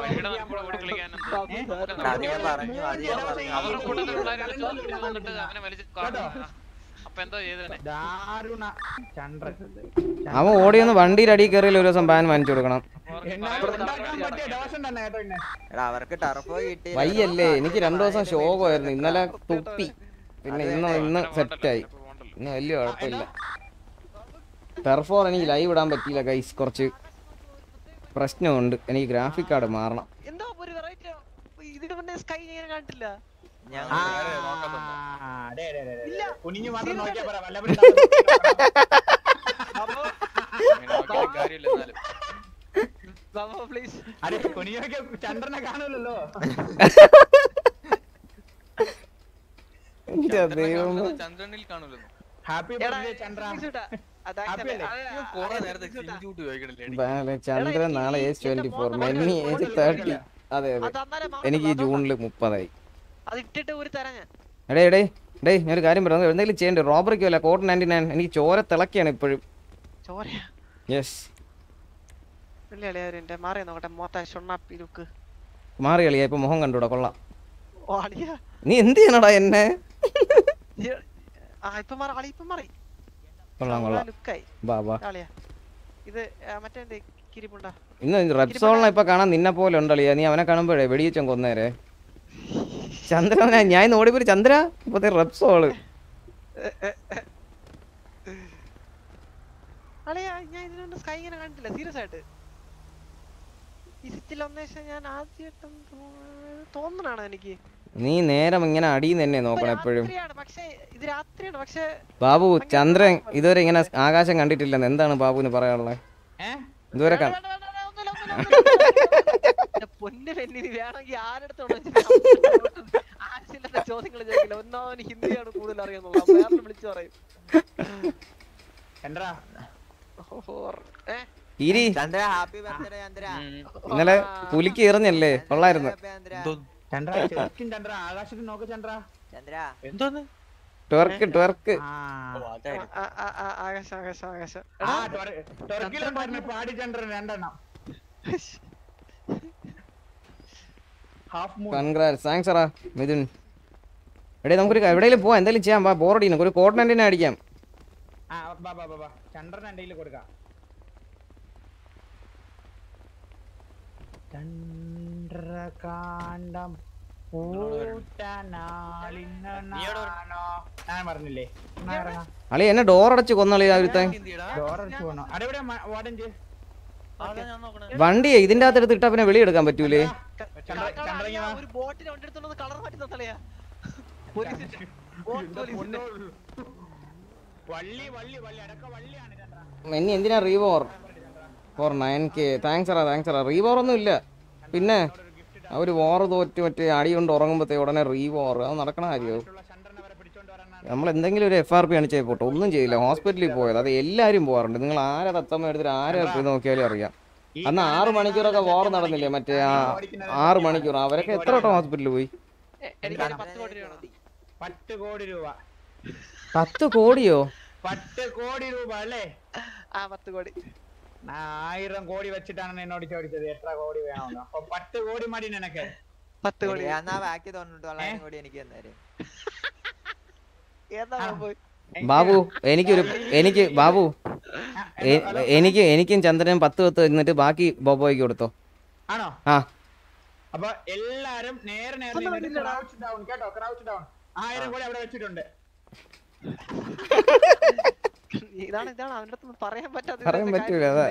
ദാരുണ ചന്ദ്രൻ അവൻ ഓടിയൊന്ന് വണ്ടിയിൽ അടി കയറിയില്ല ഒരു ദിവസം ബാൻ വാങ്ങിച്ചു കൊടുക്കണം. വയ്യല്ലേ എനിക്ക് രണ്ടു ദിവസം ശോകമായിരുന്നു. ഇന്നലെ തുപ്പി. പിന്നെ ഇന്ന് ഇന്ന് സെറ്റായി ഇന്ന് വലിയ കുഴപ്പമില്ല. പെർഫോർ എനിക്ക് ലൈവ് ഇടാൻ പറ്റിയില്ല ഗൈസ് കുറച്ച് പ്രശ്നമുണ്ട്. എനിക്ക് ഗ്രാഫിക് കാർഡ് മാറണം. ചന്ദ്രനെ കാണൂലല്ലോ ദൈവം *laughs* ചന്ദ്രനിൽ കാണൂലോ ഹാപ്പി ബർത്ത്ഡേ ചന്ദ്ര. ചന്ദ്രൻ നാളെ age twenty four മെന്നി age thirty അതെ അതെ. എനിക്ക് ജൂണിൽ മുപ്പതായി. അത് ഇട്ടിട്ട് ഒരു തരാം എടേ എടേ ഡേ ഒരു കാര്യം പറഞ്ഞു എന്തെങ്കിലും ചെയ്യണ്ടേ റോബറിക്കോ അല്ല കോട്ടൺ നയന്റി നയൻ. എനിക്ക് ചോര തിളക്കിയാണ് ഇപ്പോഴും. യെസ്. മാറി കളിയാ ഇപ്പൊ മുഖം കണ്ടൂടാ കൊള്ളാം. നീ എന്ത് ചെയ്യണടാ എന്നെ? ഇന്ന് റെപ്സോളിനെ ഇപ്പൊ കാണാൻ നിന്നെ പോലെ ഉണ്ടളിയാ. നീ അവനെ കാണുമ്പോഴേ വെടിവെച്ചും കൊന്നേരെ. ചന്ദ്ര ഞാൻ ഓടിപ്പോയി. ചന്ദ്ര ഇപ്പത്തെ റെപ്സോൾ അളിയാ ഞാൻ ഇതിനുണ്ട് സ്കൈ ഇങ്ങനെ കണ്ടില്ല സീരിയസ് ആയിട്ട്. ഈ സിറ്റിൽ ഒന്നേശം ഞാൻ ആദ്യമായിട്ടും തോന്നണാണോ എനിക്ക്. നീ നേരം ഇങ്ങനെ അടിയിൽ തന്നെ നോക്കണം എപ്പോഴും. പക്ഷേ ഇത് രാത്രിയാണ് പക്ഷേ ബാബു ചന്ദ്രൻ ഇതുവരെ ഇങ്ങനെ ആകാശം കണ്ടിട്ടില്ലെന്ന് എന്താണ് ബാബുവിന് പറയാനുള്ളത്? ഇതുവരെ പൊന്ന് വേണമെങ്കിൽ ആവശ്യമില്ലാത്ത ചോദ്യങ്ങൾ ചോദിക്കില്ല. ഒന്നാമത് ഹിന്ദിയാണ് കൂടുതൽ അറിയാന്നുള്ളത് വേറെ വിളിച്ചു പറയും. ചന്ദ്ര. ഏ? ഇരി. Chandra happy birthday Chandra. ഇന്നലെ പുലിക്ക് എറിഞ്ഞല്ലേ? കൊള്ളായിരുന്നു. ചന്ദ്ര ശരിക്കും ചന്ദ്ര. ആകാശത്ത് നോക്ക് ചന്ദ്ര. ചന്ദ്ര. എന്തോന്ന്? ട്വർക്ക് ട്വർക്ക് ആ, ആ, ആ, ആകാശം ആകാശം പാടി ചന്ദ്രൻ രണ്ടെണ്ണം. ഹാഫ് മൂൺ കൺഗ്രാറ്റ്സ് താങ്ക്സ് എടാ മിഥുൻ. എടേ നമുക്കൊരു എവിടെയെങ്കിലും പോവാം. എന്തെങ്കിലും ചെയ്യാം. വാ ബോറടിക്കുന്നു ഒരു കോർഡിനേറ്റിനെ അടിക്കാം. ആ ബാ ബാ ബാ ബാ ചന്ദ്രൻ എന്റെ കൊടുക്കാം. ചന്ദ്രകാന്ഡം എന്നാ അളി എന്നെ ഡോർ അടച്ച് കൊന്നളി ഒരുത്തൻ വണ്ടി ഇതിന്റെ അകത്ത് എടുത്ത് ഇട്ടാ പിന്നെ വെളിയെടുക്കാൻ പറ്റൂലേ? ഒരു ബോട്ടിൽ വണ്ടി എടുത്തോണ്ട് കളർ മാറ്റി തന്നളയാ. പോലീസ്. ബോട്ട് വള്ളി വള്ളി വള്ളി. അടക്ക വള്ളിയാണ് ചന്ദ്ര. മെന്നി എന്തിനാ റീവോർ ഫോർ നയൻ കെ താങ്ക്സ് എടാ താങ്ക്സ് എടാ. റീവോർ ഒന്നും ഇല്ല. പിന്നെ അവർ വോർ തോറ്റ് മറ്റേ അടി കൊണ്ട് ഉറങ്ങുമ്പോഴത്തേ ഉടനെ റീവോർ അത് നടക്കണ കാര്യമോ നമ്മൾ എന്തെങ്കിലും ഒരു എഫ് ആർ പി ആണ് ചെയ്യപ്പെട്ടു ഒന്നും ചെയ്യില്ല. ഹോസ്പിറ്റലിൽ പോയത്. അത് എല്ലാവരും പോകാറുണ്ട് നിങ്ങൾ ആരെ തത്തമ്മ എടുത്തിട്ട് ആരെ നോക്കിയാലും അറിയാം. അന്ന് ആറ് മണിക്കൂറൊക്കെ വോർ നടന്നില്ലേ? മറ്റേ ആ ആറ് മണിക്കൂർ. അവരൊക്കെ എത്ര വട്ടം ഹോസ്പിറ്റലിൽ പോയി? പത്ത് കോടി രൂപ. പത്ത് കോടിയോ? പത്ത് കോടി രൂപ അല്ലേ? ആ പത്ത് കോടി. ആയിരം കോടി വെച്ചിട്ടാണ് എന്നോട് ചോദിച്ചത്. എത്ര കോടി വേണമെന്ന്. അപ്പൊ പത്ത് കോടി മതി നിനക്ക്. പത്ത് കോടി. എന്നാ ബാക്കി തൊണ്ണൂറ്റോളായിരം കോടി എനിക്ക് തന്നേര്. ബാബു? എനിക്കൊരു എനിക്ക് ബാബു എനിക്ക് എനിക്കും ചന്ദ്രനും പത്ത് പത്ത് എന്നിട്ട് ബാക്കി ബോബോയ്ക്ക് കൊടുത്തോ. ആണോ? ആ. അപ്പൊ എല്ലാരും നേരെ നേരെ ക്രൗച്ച് ഡൗൺ കേട്ടോ ക്രൗച്ച് ഡൗൺ ആയിരം കോടി അവിടെ വെച്ചിട്ടുണ്ട്. *laughs* ഇതാണ് ഇതാണ് അവന്റെ പറയാൻ പറ്റൂല അതാ.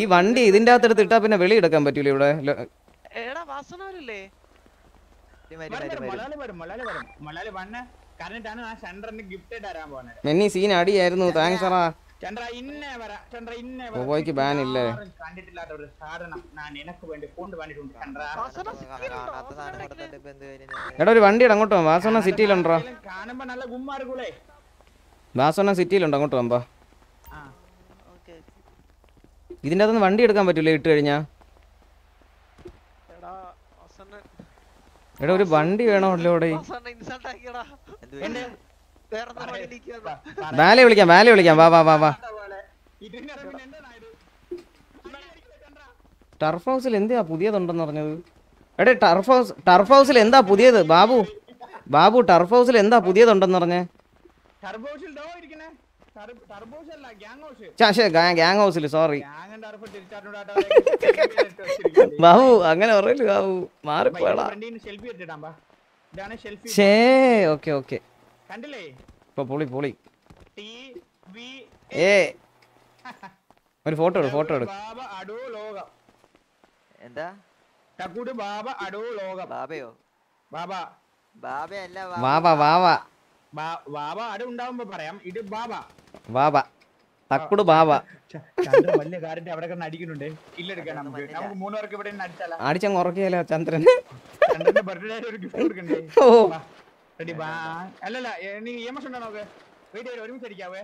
ഈ വണ്ടി ഇതിന്റെ അകത്ത് എടുത്ത് ഇട്ടാ പിന്നെ വെളി എടുക്കാൻ പറ്റൂല ഇവിടെ? മെന്നി സീൻ അടിയായിരുന്നു. താങ്ക്സ് അറാ ചന്ദ്ര ഇന്നേ വര ചന്ദ്ര ഇന്നേ വര. ബോബോയ്ക്ക് ബാൻ ഇല്ലേ? എടാ ഒരു വണ്ടിയുടെ അങ്ങോട്ടോ പോകാം സിറ്റിയിലുണ്ടോ? കാണുമ്പോ നല്ല ഗുമ്മാ ഇരിക്കൂലേ സിറ്റിയിലുണ്ട് അങ്ങോട്ട് പോകാം ആ ഓക്കെ ഇതിന്റെ അകത്തുനിന്ന് വണ്ടി എടുക്കാൻ പറ്റൂലേ ഇട്ട് കഴിഞ്ഞാ? എടാ ഒരു വണ്ടി വേണമല്ലോ ഇവിടെ വാലെ വിളിക്കാം വാലെ വിളിക്കാം. വാ വാ വാ വാ. ടർഫ് ഹൗസിൽ എന്തിയാ പുതിയതുണ്ടെന്ന് പറഞ്ഞത്? എടേ ടർഫ് ഹൗസ് ടർഫ് ഹൗസിൽ എന്താ പുതിയത്? ബാബു ബാബു ടർഫ് ഹൗസിൽ എന്താ പുതിയതുണ്ടെന്ന് പറഞ്ഞേ? ഗ്യാങ് ഹൗസിൽ സോറി ബാബു അങ്ങനെ പറയൽ ബാബു? മാറിപ്പോടാ ഫ്രണ്ടിന് സെൽഫി എടുത്തിടാം ബാ. ഇതാണ് സെൽഫി ഷേ ഓക്കെ ഓക്കെ. ഇപ്പൊ പൊളി പൊളി. ടി വി ഏ. ഒരു ഫോട്ടോ എടു ഫോട്ടോ എടു എന്താ? ബാബ ബാബയോ? ബാബ. ബാബ. വാവ വാവ. ബാബ അട ഉണ്ടാവുമ്പോ പറയാം. ഇത് ബാബ. ബാബ. തക്കുട് ബാബ. ചന്ദ്രൻ വലിയ കാരന്റെ അവിടെ കിടന്ന് അടിക്കുന്നുണ്ട്. കില്ലെടുക്കാൻ നമുക്ക്. നമുക്ക് മൂന്ന് പേർക്ക് ഇവിടെ നിന്ന് അടിച്ചാലാ? അടിച്ചങ്ങ് ഉറക്കിയല്ലോ ചന്ദ്രൻ? ചന്ദ്രന്റെ ബർത്ത്ഡേ ഒരു ഗിഫ്റ്റ് കൊടുക്കണ്ടേ? ഓ. റെഡി ബാ. അല്ലല്ല ഏ, നീ ഇ എം എസ് ഉണ്ടോ നോക്ക് വെയിറ്റ് ചെയ്ത് ഒരുമിച്ച് അടിക്കാവേ.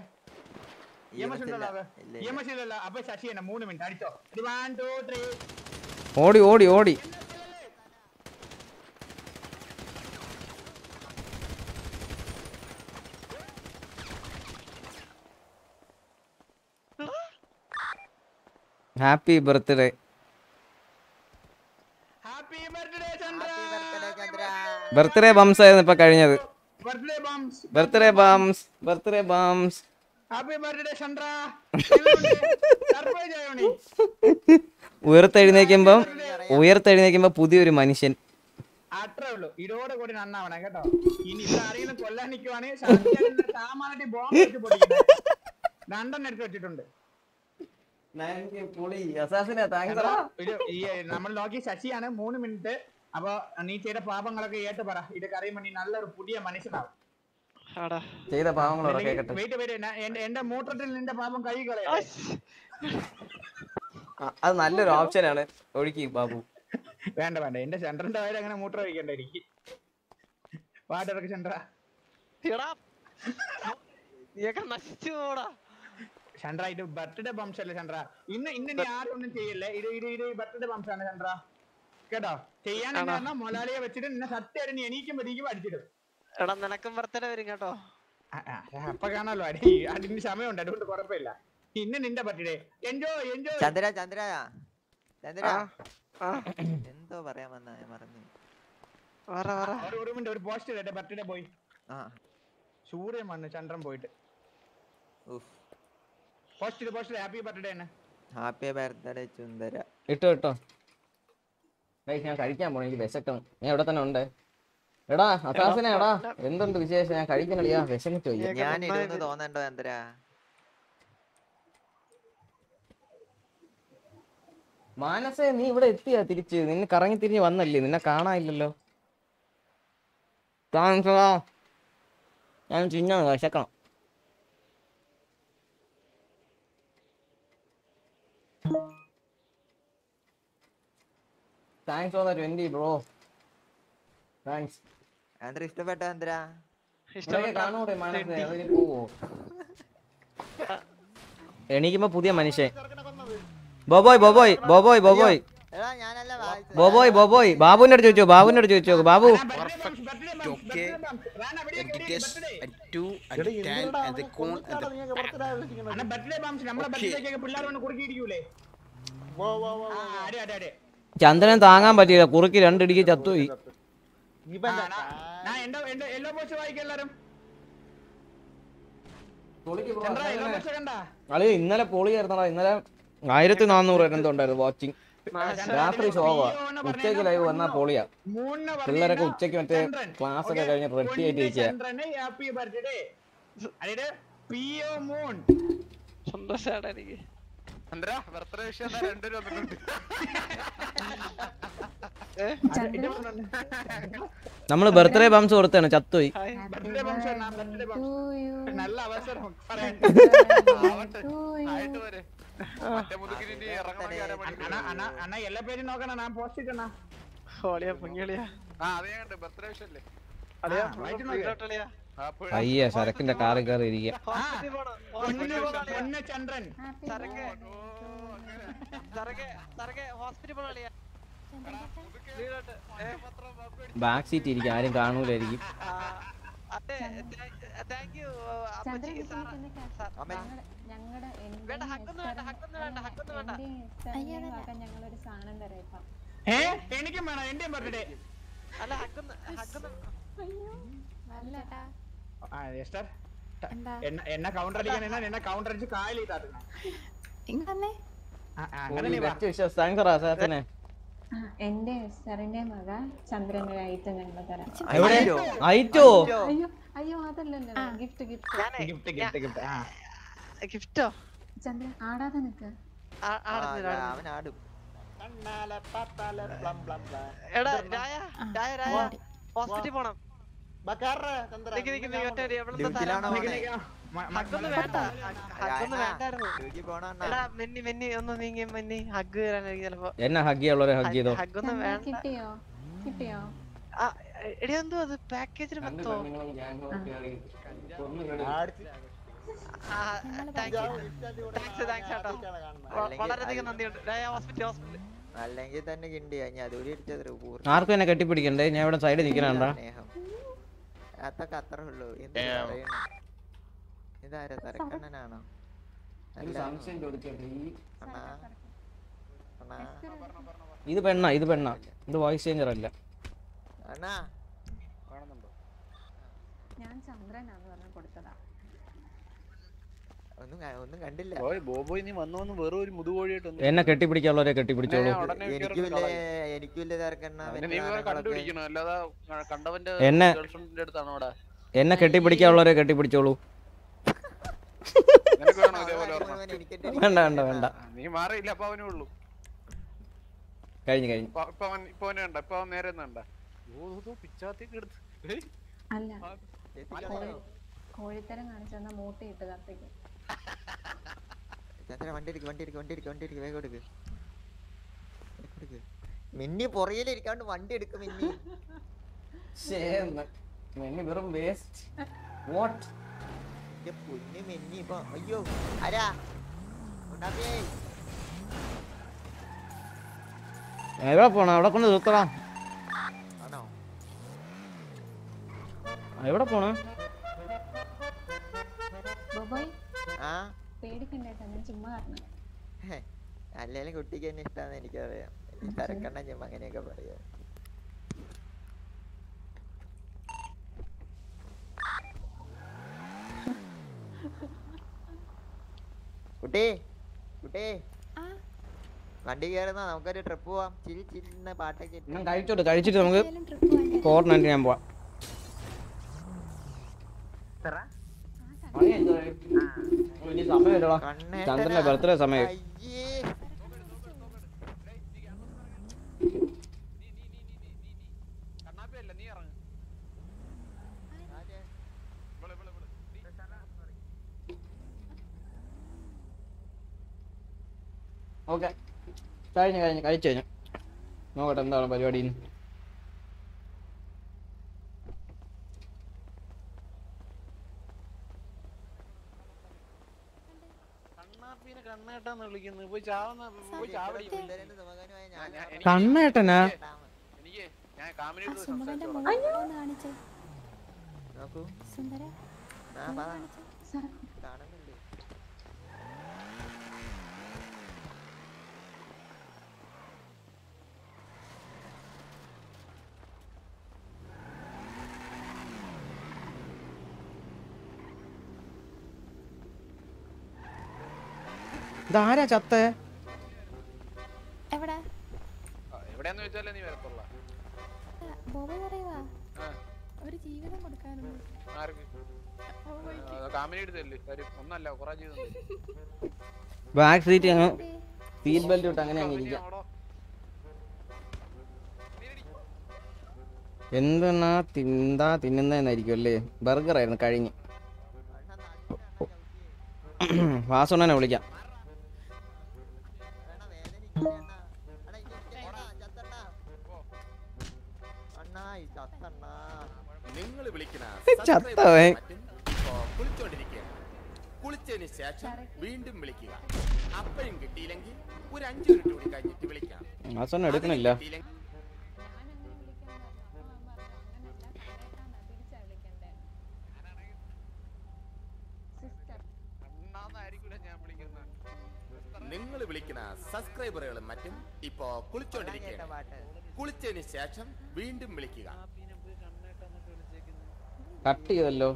ഇ എം എസ് ഉണ്ടോ നോക്ക് ഇ എം എസ് ഇല്ലല്ല. അപ്പൊ ശശി തന്നെ മൂന്ന് മിനിറ്റ് അടിച്ചോ. വൺ ടു ത്രീ ഓടി ഓടി ഓടി. Happy birthday happy birthday bumps ആയിരുന്നു ഇപ്പൊ കഴിഞ്ഞത്. Birthday bumps birthday bumps birthday bumps happy birthday Chandra surprise ആയോണി ഉയർത്തെഴുന്നേക്കുമ്പം ഉയർത്തെഴുന്നേക്കുമ്പോ പുതിയൊരു മനുഷ്യൻ. അത്രേ ഉള്ളൂ. ഇതോടെ കൂടി നന്നാവണം കേട്ടോ. ഇനി ആരെങ്കിലും കൊല്ലാൻ നിൽക്കുവാണെങ്കിൽ രണ്ടെണ്ണം എടുത്ത് വെച്ചിട്ടുണ്ട്. നമ്മൾ നോക്കി ശശിയാണ് മൂന്ന് മിനിറ്റ് അപ്പൊ നീ ചെയ്ത പാപങ്ങളൊക്കെ ഏട്ട് പറ. ഇത് കറിയുമ്പോ നീ നല്ലൊരു പുതിയ മനുഷ്യനാവും. ചെയ്ത കേക്കട്ടെ. വെയിറ്റ് വെയിറ്റ് എന്റെ മൂത്രത്തിൽ നിന്റെ പാപം കൈ കളയാ അത് നല്ലൊരു ഓപ്ഷനാണ് ഒഴുക്കി ബാബു. വേണ്ട വേണ്ട. എന്റെ ചന്ദ്രന്റെ പേര് അങ്ങനെ മൂത്രം ഒഴിക്കണ്ട എനിക്ക്. വാട്ടിറക്ക് ചന്ദ്ര. നീയൊക്കെ നശിച്ചു പോടാ. ചന്ദ്ര ഇത് ബർത്ത്ഡേ ബംസ് അല്ലേ ചന്ദ്ര? ഇന്ന് ഇന്ന് നീ ആരും ഒന്നും ചെയ്യല്ലേ? ഇത് ഇത് ഇത് ബർത്ത്ഡേ ബംസ് ആണ് ചന്ദ്ര. കേട്ടോ? ചെയ്യാൻ? പറഞ്ഞാൽ മൊലാളിയെ വെച്ചിട്ട് നിന്നെ സത്യം നീ എണീക്കും പറ്റിക്കും അടിച്ചിടും. എടാ നിനക്കും ബർത്ത്ഡേ വരും കേട്ടോ. ആ, ആ, അപ്പൊ കാണാലോ. അടി അതിന് സമയമുണ്ട്. അതുകൊണ്ട് കുഴപ്പമില്ല. ഇന്ന് നിന്റെ birthday. Enjoy enjoy Chandra Chandra. Chandra. ആ, എന്തോ പറയാൻ വന്ന ഞാൻ മറന്നു. ഒരു ഒരു മിനിറ്റ് ഒരു പോസ്റ്റ് ഇടട്ടെ ബർത്ത്ഡേ പോയി ആ. സൂര്യൻ വന്ന് ചന്ദ്രൻ പോയിട്ട്. ഉഫ്. പോസ്റ്റ് പോസ്റ്റ് ഹാപ്പി ബർത്ത്ഡേ തന്നെ ഹാപ്പി ബർത്ത്ഡേ ചുന്ദര ഇട്ടോ ഇട്ടോ. ഗൈസ് ഞാൻ കഴിക്കാൻ പോണ എനിക്ക് വിശക്കണം. ഞാൻ ഇവിടെ തന്നെ ഉണ്ട്. എടാ അസാസിനെ എടാ. എന്തുണ്ട് വിശേഷം? ഞാൻ കഴിക്കണടിയാ വിശന്നിട്ട് പോയി. ഞാൻ ഇരുന്ന് തോന്നണ്ടോ ചന്ദ്ര? മാനസേ നീ ഇവിടെ എത്തിയാ തിരിച്ച്. നിന്നെ കറങ്ങി തിരിഞ്ഞ് വന്നല്ലേ? നിന്നെ കാണാനില്ലല്ലോ. താങ്ക്സ് ഞാൻ ചിഹ്നം വിശക്കണം. Thanks for the twenty bro thanks Andre ഇഷ്ടപ്പെട്ട ആന്ദ്ര കാണൂടെ മാനസേ അതിന് പോവോ? എണീക്കുമ്പോ പുതിയ മനുഷ്യൻ. ബോബോയ് ബോബോയ് ബോബോയ് ബോബോയ്. ബോബോയ് ബോബോയ്. ബാബുവിന്റെ അടുത്ത് ചോദിച്ചോ ബാബുവിന്റെ അടുത്ത് ചോദിച്ചോ ബാബു. ബർത്ത്ഡേ ബർത്ത്ഡേക്കൊക്കെ പിള്ളേർ വന്ന് കുറുക്കിയിരിക്കൂലേ? ആ, അതെ അതെ അതെ ചന്ദ്രൻ താങ്ങാൻ പറ്റിയില്ല. കുറുക്കി രണ്ടിടിക്ക് ചത്തുപോയി. കളി ഇന്നലെ പൊളിയായിരുന്നടാ ഇന്നലെ ആയിരത്തി നാനൂറ് എന്തോ ഉണ്ടായിരുന്നു വാച്ചിങ് രാത്രി ഷോവാ ഉച്ചയ്ക്ക് ലൈവ് വന്നാ പൊളിയാ. പിള്ളേരൊക്കെ ഉച്ചയ്ക്ക് മറ്റേ. ക്ലാസ് ഒക്കെ കഴിഞ്ഞ് റെഡി ആയിട്ട് ഇരിക്കുക ഹാപ്പി ബർത്ത്ഡേ അതായത് പി ഒ മൂൺ സന്തോഷാണ് എനിക്ക്. നമ്മൾ ബർത്ത്ഡേ ബംസ് കൊടുത്താണ് ചത്തുപോയി. ബർത്ത്ഡേ ബംസ് ബർത്ത്ഡേ ബംസ് നല്ല അവസരം അണ്ണാ എല്ലാ പേരും നോക്കണ ഞാൻ പോസ്റ്റ് ഇട്ടണ ഹോളിയാ പൊങ്ങിളിയാ ആ അതേ ഞാൻ ബർത്ത്ഡേ വിഷയല്ലേ അതെയാ ആ, വായിച്ച് നോക്ക്. ഫ്രീഡോട്ടളിയാ അയ്യ ശരക്കിന്റെ കാറിൽ കയറി ഇരിക്കുക ബാക്ക് സീറ്റ് ഇരിക്കും ആരും കാണൂലായിരിക്കും ഞങ്ങളൊരു സാധനം തരാം എനിക്കും വേണം എന്റെയും ബർത്ത്ഡേ അല്ല ഹക്കുന്നു ഹക്കുന്നു അല്ലട്ടാ എന്നെ കൗണ്ടർ അടിക്കാൻ എന്നാ എന്നെ കൗണ്ടർ അടിച്ച് കായൽ ചെയ്താ ഇങ്ങനെ അങ്ങനെ നീ വാ. വിശ്വാസം? താങ്ക്സ് സാസനെ എന്റെ സിസ്റ്ററിന്റെ മക ചന്ദ്രന്റെ ഐറ്റം ഞങ്ങൾ തരാം. ഐറ്റോ? അയ്യോ അയ്യോ അതല്ലല്ലോ. Gift gift. Gift gift gift ആ. ഗിഫ്റ്റോ? ചന്ദ്രൻ ആടാതെ നിക്ക്. അവൻ ആടും. എടാ രായ രായ രായ. ഹോസ്പിറ്റലിൽ പോണം. എന്നെ ഹഗ് ചെയ്യാനുള്ളവരെ ഹഗ് ചെയ്തോ? വേണ്ട. കിട്ടിയോ? കിട്ടിയോ? ആ, എടി എന്തോ അത്? പാക്കേജിന് പത്തോ? അല്ലെങ്കിൽ തന്നെ കിണ്ടിയാ. ഞാൻ അതുകൂടി ആർക്കും എന്നെ കെട്ടിപ്പിടിക്കണ്ടേ? ഞാൻ ഇവിടെ സൈഡിൽ നിൽക്കണണ്ട അതൊക്കെ അത്രേ ഉള്ളൂ. എന്ത് പറയുന്നു? ഇതാരാ തരക്കണ്ണനാണോ ഇത് പെണ്ണ ഇത് പെണ്ണ. ഇത് വോയിസ് ചേഞ്ചർ അല്ല. അണ്ണാ. ഞാൻ കൊടുത്തതാ ഒന്നും ക- ഒന്നും കണ്ടില്ല. ബോബോയ് നീ വെറും ഒരു മുതുകോഴിയായിട്ട്. എന്നെ കെട്ടിപ്പിടിക്കാനുള്ളവരെ കെട്ടിപ്പിടിച്ചോളൂ എനിക്ക് വലിയ. എനിക്ക് വലിയ എന്നെ- എന്നെ കെട്ടിപ്പിടിക്കാനുള്ളവരെ കെട്ടിപ്പിടിച്ചോളൂ. വേണ്ട വേണ്ട വേണ്ട. നീ മാറിയില്ല അപ്പൊ അവനേ ഉള്ളൂ. കഴിഞ്ഞു കഴിഞ്ഞു. ഇപ്പൊ ഇപ്പൊ അവൻ ഇപ്പൊ അവനെ കണ്ട ഇപ്പൊ അവൻ നേരെ ഓ പിച്ചാത്തേക്ക് എടുത്ത്. അല്ല. കോഴിത്തരം കാണിച്ചു മൂട്ടിയിട്ട് കത്തിക്കും. ചന്ദ്രൻ വണ്ടി എടുക്ക് വണ്ടി എടുക്ക് വണ്ടി എടുക്ക് വണ്ടി എടുക്ക് വേഗം എടുക്ക്. എടുക്ക്. മിന്നി പുറയിലിരിക്കാണ്ട് വണ്ടി എടുക്കും മിന്നി. മിന്നി വെറും വേസ്റ്റ് വാട്ട് പൊന്ന് മിന്നി ഇപ്പൊ അയ്യോ ആരാ? ഉണ്ടാക്കിയേ. എവിടെ പോണം? അവിടെ കൊണ്ട് നിർത്തടാ. എവിടെ പോണേ? ബോബോയ്? ആ? പേടിക്കണ്ടേട്ടാ ഞാൻ ചുമ്മാ കാരണം ഹെ, അല്ലേലും കുട്ടിക്ക് എന്നെ ഇഷ്ടാന്ന് എനിക്കറിയാം. ഈ ഞാൻ ചുമ്മാ അങ്ങനെയൊക്കെ പറയാം. കുട്ടി കുട്ടി. വണ്ടി കയറുന്ന നമുക്കൊരു ട്രിപ്പ് പോവാം. ചിരി ചിരിന്ന പാട്ടൊക്കെ കഴിച്ചോട്ട് കഴിച്ചിട്ട് നമുക്ക് കോർണായിട്ട് ഞാൻ പോവാം. ചന്ദ്രന്റെ ബർത്ത്ഡേ സമയം. ഓക്കെ കഴിഞ്ഞു കഴിഞ്ഞു. കഴിച്ചു കഴിഞ്ഞു. നോക്കട്ടെ എന്താണ് പരിപാടി ഇന്ന്. കണ്ണാപ്പീനെ കണ്ണേട്ടാന്ന് വിളിക്കുന്നു പോയി ചാവുന്ന പോയി ചാവടി. കണ്ണേട്ടനാ? എനിക്ക് ഞാൻ കാമിനിയോട് കാണിച്ചേ. നോക്കൂ. സുന്ദര ആ ഒന്ന് പറ കാണിച്ചേ. സാർ, കാണുന്നുണ്ട് ഇതാരാ ചത്ത്? എവിടെ? ആ, എവിടെയാന്ന് വെച്ചാലേ നീ വരത്തുള്ള. പറയുവാ ഒരു ജീവിതം ഒന്നല്ല കുറെ ബാക്ക് സീറ്റ് സീറ്റ് ബെൽറ്റ് ഇട്ട് അങ്ങനെ അങ്ങ് ഇരിക്കാം. എന്തെന്നാ തിന്താ തിന്നുന്നതെന്നായിരിക്കും അല്ലേ ബർഗർ ആയിരുന്നു കഴിഞ്ഞ് വാസുണ്ണനെ വിളിക്കാം. നിങ്ങൾ വിളിക്കണ ചത്തവൻ. മറ്റും ഇപ്പോ കുളിച്ചോണ്ടിരിക്കുക കുളിച്ചതിന് ശേഷം വീണ്ടും വിളിക്കുക. അപ്പോഴും കിട്ടിയില്ലെങ്കിൽ ഒരു അഞ്ചു മിനിറ്റ് കൂടി കഴിഞ്ഞിട്ട് വിളിക്കാം. എടുക്കണില്ല. സബ്സ്ക്രൈബറുകളും മറ്റും ഇപ്പോ കുളിച്ചോണ്ടിരിക്കുകയാണ്. കുളിച്ചതിന് ശേഷം വീണ്ടും വിളിക്കുക. കട്ട് ചെയ്തല്ലോ.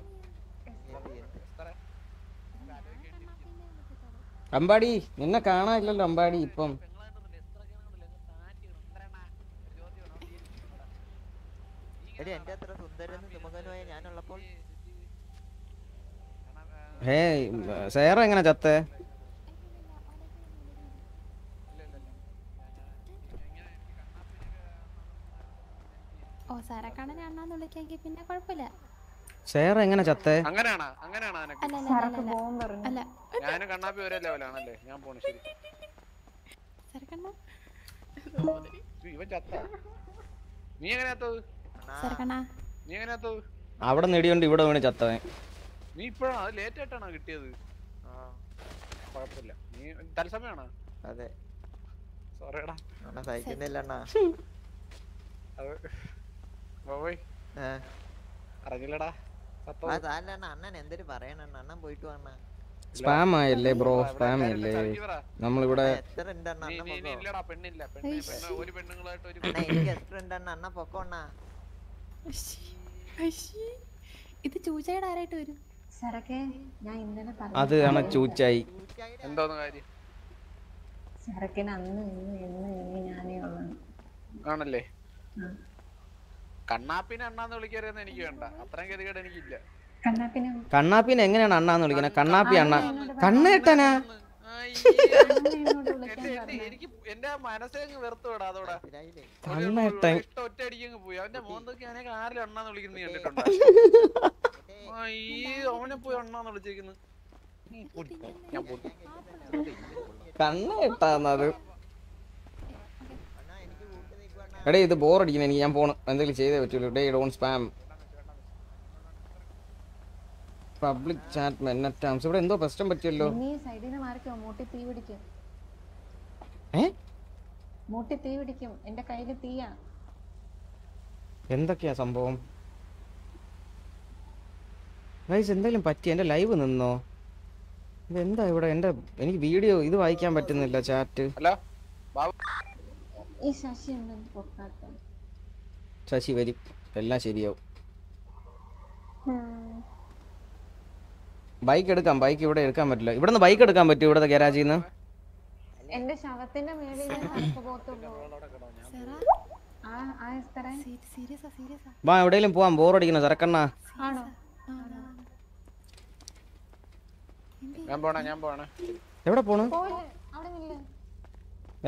അമ്പാടി നിന്നെ കാണാനില്ലല്ലോ അമ്പാടി ഇപ്പം. എടി എന്റെ അത്ര സുന്ദരനും സുമുഖനുമായ ഞാനുള്ളപ്പോൾ? ഹേ സേറ എങ്ങനെ ചത്തേ? അണ്ണാന്ന് വിളിക്കാമെങ്കിൽ പിന്നെ കുഴപ്പമില്ല. സേറ എങ്ങനെ ചത്തേ? അങ്ങനെയാണോ അങ്ങനെയാണോ നിനക്ക്. അല്ല അല്ല അല്ല, അല്ല. അല്ല. ഞാനും കണ്ണാപ്പി ഒരേ ലെവലാണല്ലേ ഞാൻ പോണു ശരി. സാറക്കണ്ണ? ഇവൻ ചത്ത. നീ എങ്ങനെ ചത്തത്? സാറക്കണ്ണ? നീ എങ്ങനെ ചത്തത്? അവിടെ നേടിയോണ്ട് ഇവിടെ വീണ് ചത്തവൻ. നീ ഇപ്പോഴാണോ അത് ലേറ്റ് ആയിട്ടാണോ കിട്ടിയത്? കുഴപ്പമില്ല. നീ തത്സമയാണോ? അതെ. സോറിയടാ സഹിക്കുന്നില്ല അണ്ണാ. അറിഞ്ഞില്ലടാ. അണ്ണൻ എന്തൊരു പറയണ അണ്ണൻ പോയിട്ട് വണ്ണ സ്പാം ആയല്ലേ ബ്രോ സ്പാം അല്ലേ നമ്മളിവിടെ ഇത് ചൂച്ചയുടെ ആരായിട്ട് വരും? സരക്കെ ഞാൻ ഇന്നലെ അത് ആണ് ചൂച്ചായി. എന്തോന്ന് കാര്യം? സരക്കിന് അന്ന് ഇന്ന് ഞാനേ ഉള്ളു. ആണല്ലേ? കണ്ണാപ്പിനെ അണ്ണാന്ന് വിളിക്കരുതെന്ന് എനിക്ക് വേണ്ട അത്രയും ഗതികേട് എനിക്കില്ല കണ്ണാപ്പിനെ കണ്ണാപ്പിനെ എങ്ങനെയാണ് അണ്ണാന്ന് വിളിക്കുന്നത് കണ്ണാപ്പി അണ്ണ കണ്ണേട്ടനാ എനിക്ക് എന്റെ മനസ്സേ വെറുത്തു വെറുത്ത് വിടാ അതോടാ കണ്ണേട്ടൻ ഇഷ്ട ഒറ്റ അടിക്കങ്ങ് പോയി അവന്റെ മോന്തൊക്കെ അവനെ ആരും അണ്ണാന്ന് വിളിക്കുന്നത് നീ കണ്ടിട്ടുണ്ടോ ഈ അവനെ പോയി അണ്ണാന്ന് വിളിച്ചിരിക്കുന്നു ഉം, ഞാൻ പോയി കണ്ണേട്ടാന്നത് എടേ ഇത് ബോറടിക്കുന്നു എനിക്ക് ഞാൻ പോണു. എന്തെങ്കിലും ചെയ്തേ പറ്റുള്ളൂ day Don spam. Public chat മെന്നെ ടേംസ്. ഇവിടെ എന്തോ പ്രശ്നം പറ്റിയല്ലോ. നീ സൈഡിൽ നിന്ന് മാറിക്കോ. മൂട്ടി തീ പിടിക്കും. ഏ? മോട്ടി തീ പിടിക്കും. എന്റെ കയ്യിൽ തീയാ. എന്തൊക്കെയാ സംഭവം? ഗൈസ് എന്തെങ്കിലും പറ്റി? എന്റെ ലൈവ് നിന്നോ? ഇതെന്താ ഇവിടെ? എന്റെ എനിക്ക് വീഡിയോ ഇത് വായിക്കാൻ പറ്റുന്നില്ല ചാറ്റ്. ഹലോ? ബാബു ഈ ശശി എന്തെന്ന് പൊക്കാത്ത ശശി വരും എല്ലാം ശരിയാവും ബൈക്ക് എടുക്കാം ബൈക്ക് ഇവിടെ എടുക്കാൻ പറ്റില്ല. ഇവിടുന്ന് ബൈക്ക് എടുക്കാൻ പറ്റും ഇവിടെ ഗരാജിൽ നിന്ന് എന്റെ ശവത്തിന്റെ നിന്ന് വാ എവിടെയെങ്കിലും പോവാം ബോറടിക്കണം സരക്കണ്ണ ആണോ? ഞാൻ പോണേ ഞാൻ പോണേ. എവിടെ പോണു? അവിടെ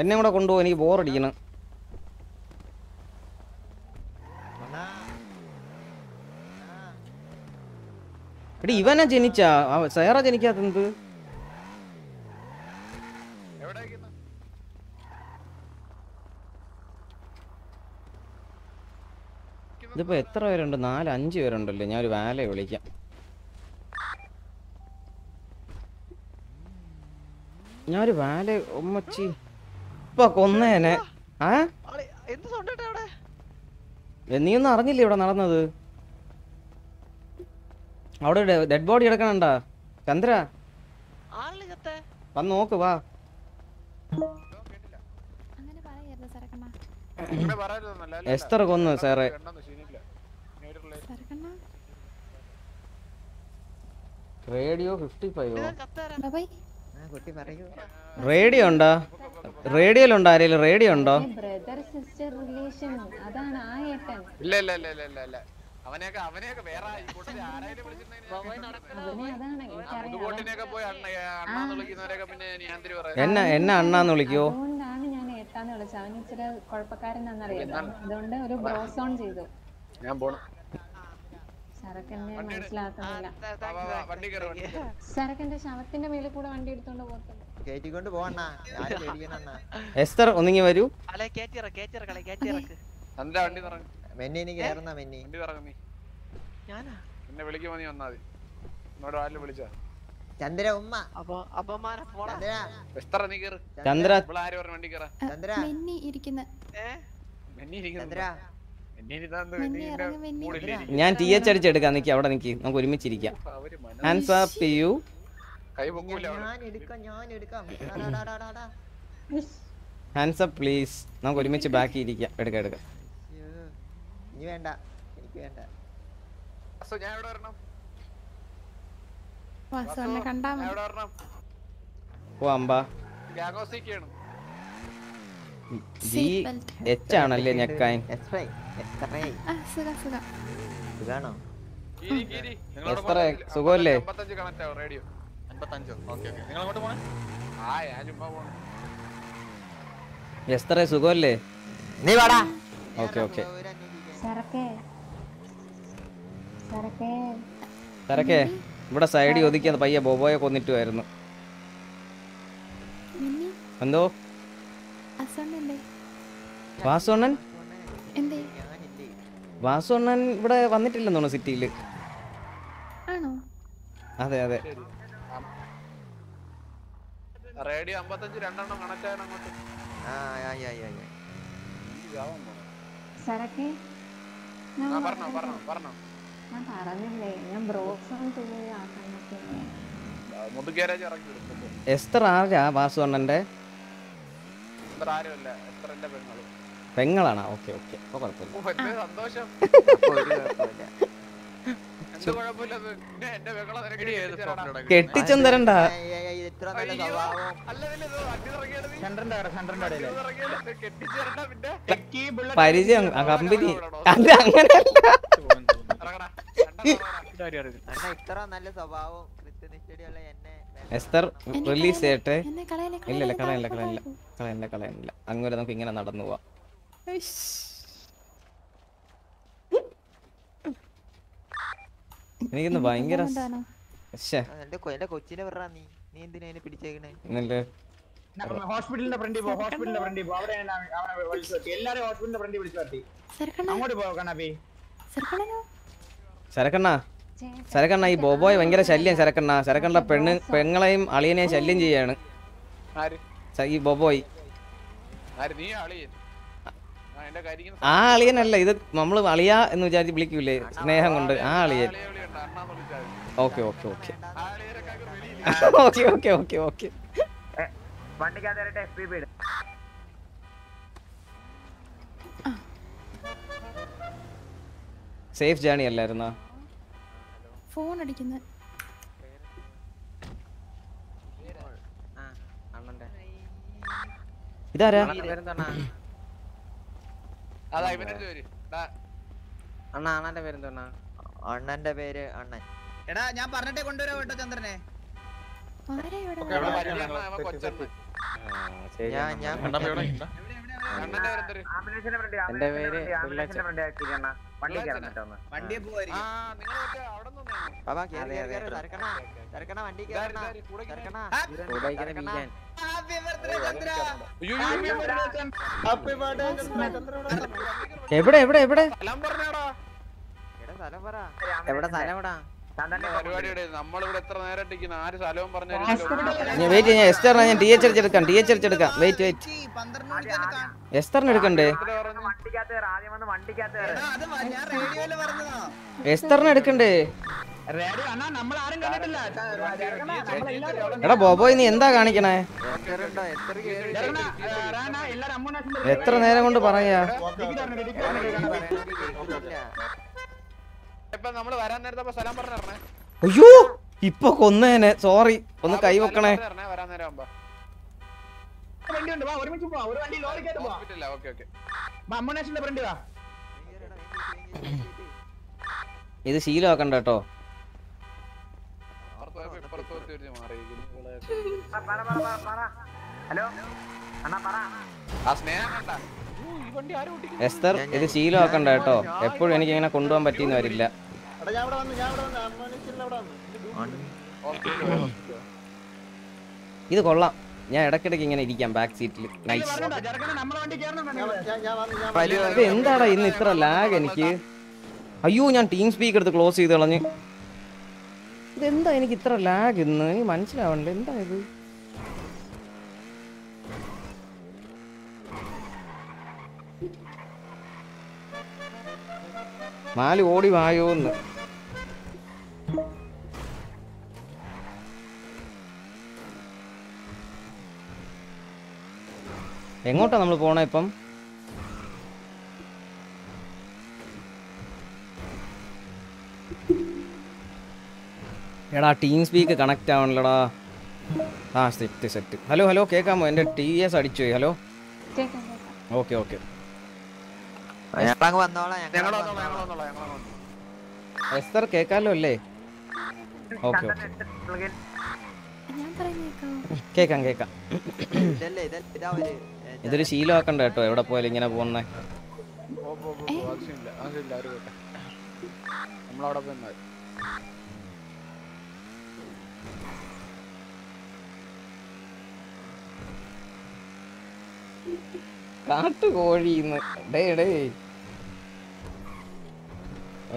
എന്നെ കൂടെ കൊണ്ടുപോകും എനിക്ക് ബോറടിക്കണം എടി ഇവനെ ജനിച്ചാ? സേറ ജനിക്കാത്തത് ഇതിപ്പോ എത്ര പേരുണ്ട്? നാല് അഞ്ച് പേരുണ്ടല്ലോ. ഞാൻ ഒരു വാലയെ വിളിക്കാം. ഞാനൊരു വാല ഉമ്മച്ചി. ഇപ്പൊ കൊന്നേനെ. ആ? നീ ഒന്നും അറിഞ്ഞില്ലേ ഇവിടെ നടന്നത്? അവിടെ ഡെഡ് ബോഡി എടുക്കണണ്ട ചന്ദ്ര? വന്ന് നോക്ക് വാ. എസ്തർ കൊന്നു സാറേ. Radio fifty five? റേഡിയോ കുട്ടി റേഡിയോ ഉണ്ടോ ആരെങ്കിലും റേഡിയോ ഉണ്ടോ ബ്രദർ സിസ്റ്റർ റിലേഷൻ. അതാണ് ആ ഏട്ടൻ. ഇല്ല ഇല്ല ഇല്ല ഇല്ല ഇല്ല അവനെയൊക്കെ അവനെയൊക്കെ വേറെ ബോട്ടിനെയൊക്കെ പോയി അണ്ണ അണ്ണാന്ന് വിളിക്കുന്നവരെയൊക്കെ പിന്നെ ഞാൻ തിരി പറയാം. എന്നെ എന്നെ അണ്ണാന്ന് വിളിക്കോ അതുകൊണ്ടാണ് ഞാൻ ഏട്ടാന്ന് വിളിച്ചത്. അവൻ ഇച്ചിരി കുഴപ്പക്കാരനാന്നറിയാലോ അതുകൊണ്ട് ഒരു ബ്രോസോൺ ഓൺ ചെയ്തു. ഞാൻ പോണു. മനസ്സിലാക്കുന്നില്ല. ശവത്തിന്റെ മേളിൽ കൂടെ വണ്ടി എടുത്തോണ്ട് പോകത്തുള്ളൂ കേറ്റിക്കൊണ്ട് പോവണ്ണ. ആരും പേടിക്കണണ്ണ. എസ്തർ ഒന്നിങ്ങി വരൂ. അല്ലെ കേറ്റിറ കേറ്റിറക്കളെ കേറ്റിറക്ക് ചന്ദ്ര വണ്ടി നിറങ്ങി മെന്നി എനിക്ക് കയറുന്ന മെന്നി. വണ്ടി ഇറങ്ങി നീ. ഞാനാ? എന്നെ വിളിക്കുമ്പോ നീ വന്നാ മതി. എന്നോട് ആരിലും വിളിച്ചാ. ചന്ദ്ര ഉമ്മ. അപ്പൊ അപ്പമാരെ പോടാ. എത്ര നീ കേറ്. ചന്ദ്ര. ഇവിടെ ആര് പറഞ്ഞു വണ്ടി കയറാ ചന്ദ്ര. മെന്നി ഇരിക്കുന്ന. മെന്നി ഇരിക്കുന്നു. ചന്ദ്ര. മെന്നി ഇരുന്നാ മെന്നി ഇറങ്ങി മെന്നി മൂടില്ലേ ഞാൻ ടി എച്ച് അടിച്ചെടുക്കാം നിക്കി അവിടെ നിക്കി. നമുക്ക് ഒരുമിച്ചിരിക്കാം. Hands up you hands up please നമുക്ക് ഒരുമിച്ച് ബാക്കി ഇരിക്കാം. എടുക്ക എടുക്ക. ഇനി വേണ്ട. എനിക്ക് വേണ്ട. അസോ, ഞാൻ എവിടെ വരണം? വാസവണ്ണ കണ്ടാ മതി. എവിടെ വരണം? ഓ അമ്പ. ഗാഗോസിക്കാണ് ജി എച്ച് ആണല്ലേ ഞെക്കാൻ? എക്സ്റേ ആ സുഖ സുഖ. സുഖാണോ? സുഖമല്ലേ? കണക്ട് ആവും റേഡിയോ. അമ്പത്തഞ്ചോ okay okay. നിങ്ങൾ അങ്ങോട്ട് പോണേ? ആ ഞാൻ ചുമ്മാ പോണു. സുഖമല്ലേ? നീ വാടാ. Okay okay. സരക്കേ ഇവിടെ സൈഡിൽ ഒതുക്കിയത് പയ്യെ ബോബോയെ കൊന്നിട്ടുമായിരുന്നു. എന്തോ? വാസുണ്ണൻ എന്തേ? വാസുണ്ണൻ ഇവിടെ വന്നിട്ടില്ലെന്നോ സിറ്റിയിൽ അതെ അതെ. റേഡിയോ അമ്പത്തഞ്ച് രണ്ടെണ്ണം കണക്ട് ആയാണ് അങ്ങോട്ട്. സരക്കേ പറഞ്ഞോ പറഞ്ഞോ പറഞ്ഞോ. ഞാൻ പറഞ്ഞില്ലേ ഞാൻ എസ്തർ ആരാ പെങ്ങളാണോ? Okay okay. സന്തോഷം. കെട്ടിച്ചും തരണ്ട പരിചയം കമ്പനി. അത് അങ്ങനെയല്ല ഇത്ര നല്ല സ്വഭാവം കൃത്യനിഷ്ഠയുള്ള എന്നെ. എസ്തർ റിലീസ് ചെയ്യട്ടെ. ഇല്ല ഇല്ല കളയല്ലേ കളയല്ല കളയല്ല കളയല്ല കളയല്ല അങ്ങനെ നമുക്ക് ഇങ്ങനെ നടന്നു പോവാം. എനിക്കിന്ന് ഭയങ്കര കൊച്ചിനെ പറ നീ. നീ എന്തിനാ അതിനെ പിടിച്ചേക്കണേ? ഇന്നലെ ഹോസ്പിറ്റലിന്റെ ഫ്രണ്ടിൽ പോ ഹോസ്പിറ്റലിന്റെ ഫ്രണ്ടിൽ പോ. അവിടെ അവനെ വിളിച്ചു വരുത്തി എല്ലാരും ഹോസ്പിറ്റലിന്റെ ഫ്രണ്ടിൽ വിളിച്ചു വരുത്തി അങ്ങോട്ട് പോ കണ്ണാപ്പി. സരക്കണ്ണ. ഈ ബോബോയ് ഭയങ്കര ശല്യം ശരക്കണ്ണ ശരക്കണ്ണ പെണ്ണ് പെങ്ങളെയും അളിയനെയും ശല്യം ചെയ്യാണ്. ഈ ബോബോയ്. ആര് നീ അളിയൻ? ആ അളിയനല്ല ഇത് നമ്മൾ അളിയ എന്ന് വിചാരിച്ച് വിളിക്കൂലേ സ്നേഹം കൊണ്ട്. ആ അളിയൻ. Okay okay okay. Okay okay okay okay. വണ്ടിക്കകത്ത് എഫ് പി സേഫ് ജേണി അല്ലായിരുന്ന? ഫോൺ അടിക്കുന്ന. ഇതാരാ അണ്ണാന്റെ. അണ്ണാ അണ്ണ പേര്. പേരെന്തോണ്ണ അണ്ണന്റെ പേര് അണ്ണൻ എടാ ഞാൻ പറഞ്ഞിട്ടേ കൊണ്ടുവരാ കേട്ടോ ചന്ദ്രനെ. ഞാൻ ഞാൻ? എന്റെ പേര്. എവിടെ എവിടെ എവിടെ സ്ഥലം പറഞ്ഞാടാ എടാ സ്ഥലം പറ എവിടെ സ്ഥലം എവിടാ പരിപാടിയുടെ നമ്മളിവിടെ എത്ര നേരം ആര് സ്ഥലവും പറഞ്ഞു ഞാൻ വെയിറ്റ് ഞാൻ എസ്റ്ററിനെ ഞാൻ ടി എച്ച് അടിച്ചെടുക്കാം ടി എച്ച് അടിച്ചെടുക്കാം വെയിറ്റ് വെയിറ്റ് പന്ത്രണ്ട് മണിക്കാണ് കാ- എസ്റ്ററിന് എടുക്കണ്ടേ എസ്റ്ററിന് എടുക്കണ്ടേ റേഡിയോ അണ്ണാ നമ്മൾ ആരും കണ്ടിട്ടില്ല ച- ചെറുക്കനാ, നമ്മളെല്ലാരും അവിടെ എടാ ബോബോയ് നീ എന്താ കാണിക്കണേ എത്ര നേരം കൊണ്ട് പറയാ അയ്യോ! ഇപ്പൊ കൊന്നേനെ. സോറി ഒന്ന് കൈ വെക്കണേ. ഇത് ശീലമാക്കണ്ട കേട്ടോ. ഹലോ? അണ്ണാ പറ. ആ സ്നേഹം കണ്ട. എസ്തർ ഇത് ശീലമാക്കണ്ട കേട്ടോ. എപ്പോഴും എനിക്ക് ഇങ്ങനെ കൊണ്ടുപോകാൻ പറ്റിയെന്ന് വരില്ല. എടാ ഞാൻ ഇവിടെ വന്നു ഞാൻ ഇവിടെ വന്നു അമ്മോനിച്ചിന്റെ അവിടെ വന്നു. ഇത് കൊള്ളാം. ഞാൻ ഇടക്കിടക്ക് ഇങ്ങനെ ഇരിക്കാം ബാക്ക് സീറ്റിൽ നൈസ് പറഞ്ഞോടാ നമ്മളെ വണ്ടി കയറണം ഞാൻ ഞാൻ- ഞാൻ ഞാൻ ഇത് എന്താടാ ഇന്ന് ഇത്ര ലാഗ് എനിക്ക്? അയ്യോ ഞാൻ ടീം സ്പീക്ക് എടുത്ത് ക്ലോസ് ചെയ്ത് കളഞ്ഞ്. ഇതെന്താ എനിക്ക് ഇത്ര ലാഗ് ഇന്ന്? മനസ്സിലാവണ്ടേ എന്താ ഇത്? നാല് ഓടി വായോന്ന് എങ്ങോട്ടാ നമ്മൾ പോണേ ഇപ്പം? എടാ ടീം സ്പീക്ക് കണക്റ്റ് ആവണല്ലോടാ. ആ സെറ്റ് സെറ്റ് ഹലോ ഹലോ കേൾക്കാമോ എന്റെ ടി എസ് അടിച്ചു ഹലോ ഓക്കെ ഓക്കെ ഞങ്ങളങ്ങ് വന്നോളാം ഞങ്ങൾ എസ്തർ കേൾക്കാമല്ലോ അല്ലേ? ഓക്കെ കേക്കാം ഒരു ഇതൊരു ശീലമാക്കണ്ട കേട്ടോ എവിടെ പോയാലും ഇങ്ങനെ പോകുന്നേ. നമ്മളവിടെ പോ പോ പോ, ആവശ്യമില്ല ആവശ്യമില്ല അവർ പോട്ടെ നമ്മളവിടെ പോയി നിന്നാ മതി. കാട്ടുകോഴിന്ന്. ഡേ ഡേ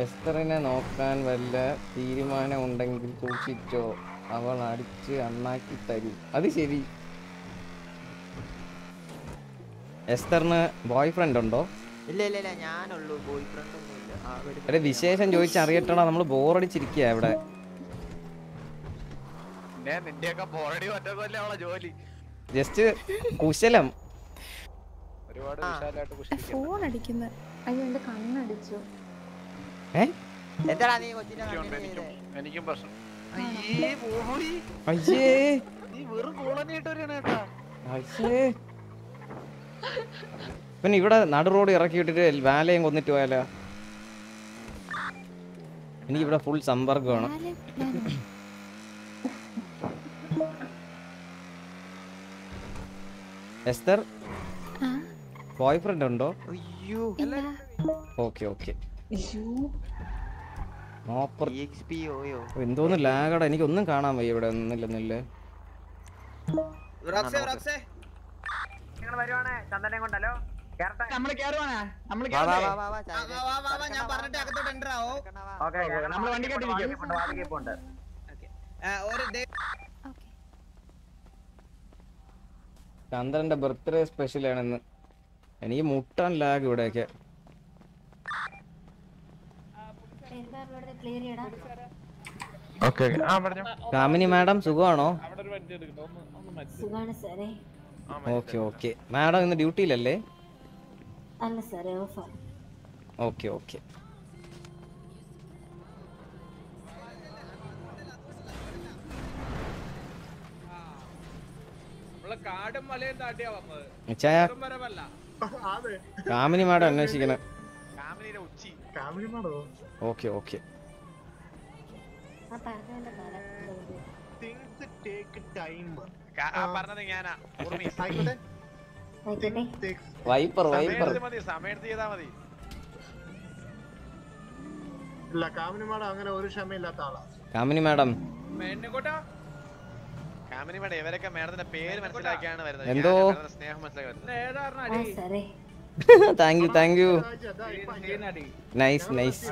എസ്തറിനെ നോക്കാൻ വല്ല തീരുമാനം ഉണ്ടെങ്കിൽ സൂക്ഷിച്ചോ. അവൾ അടിച്ച് അണ്ണാക്കി തരും. അത് ശരി. എസ്തറിന് ബോയ് ഫ്രണ്ട് ഉണ്ടോ? ഇല്ല ഇല്ല ഇല്ല. ഞാനുള്ളൂ. ബോയ് ഫ്രണ്ട് ഒന്നും ഇല്ല ആ, ഒരു എടാ വിശേഷം ചോദിച്ചറിയട്ടടാ. നമ്മൾ ബോറടിച്ചിരിക്കുക ഇവിടെ. നിന്റെയൊക്കെ ബോറടി ജോലി. ജസ്റ്റ് കുശലം. ഫോൺ അടിക്കുന്നത് അയ്യോ എന്റെ കണ്ണടിച്ചു. ഏ? എന്താടാ നീ കൊച്ചിനെ എനിക്കും പ്രശ്നം. അയ്യേ പോയി അയ്യേ. നീ വെറും കോളനിയായിട്ട് വരികയാണ് കേട്ടാ. അയ്യേ. പിന്നെ ഇവിടെ നടു റോഡ് ഇറക്കി വിട്ടിട്ട് വാലയും കൊന്നിട്ട് പോയാലോ? എനിക്ക് ഇവിടെ ഫുൾ സമ്പർക്കമാണ്. എസ്തർ? ബോയ് ഫ്രണ്ട് ഉണ്ടോ? അയ്യോ. ഓക്കെ ഓക്കെ EXP ഓയോ. എന്തോന്ന് ലാഗടാ? എനിക്കൊന്നും കാണാൻ വയ്യ ഇവിടെ. ഒന്നില്ല ഓക്കെ ദേ- ചന്ദ്രന്റെ ബർത്ത്ഡേ സ്പെഷ്യൽ ആണെന്ന്. എനിക്ക് മുട്ടാൻ ലാഗ് ഇവിടെയൊക്കെ. ഓക്കെ ആ പറഞ്ഞോ. കാമിനി മാഡം സുഖമാണോ? ഓക്കെ ഓക്കെ മാഡം ഇന്ന് ഡ്യൂട്ടിയിലല്ലേ? ഓക്കെ ഓക്കെ കാടും മലയും താട്ടിയാ വന്നത്. കാമിനി മാഡം അന്വേഷിക്കണം. Okay okay. ആ പറഞ്ഞോണ്ട് തിങ്സ് ടേക്ക് ടൈം ആ പറഞ്ഞത് ഞാനാ. ഉർമീസ്. ആയിക്കോട്ടെ. ആയിക്കോട്ടെ. വൈപ്പർ വൈപ്പർ സമയത്ത് മതി സമയത്ത് ചെയ്താ മതി. ഇല്ല കാമിനിമാട് അങ്ങനെ ഒരു ക്ഷമയില്ലാത്ത ആളാ. കാമിനി മാഡം. കാമിനി മേഡം ഇവരൊക്കെ മേഡത്തിന്റെ പേര് മനസ്സിലാക്കിയാണ് വരുന്നത്. എന്തോ? സ്നേഹം മനസ്സിലാക്കി thank you thank you nice nice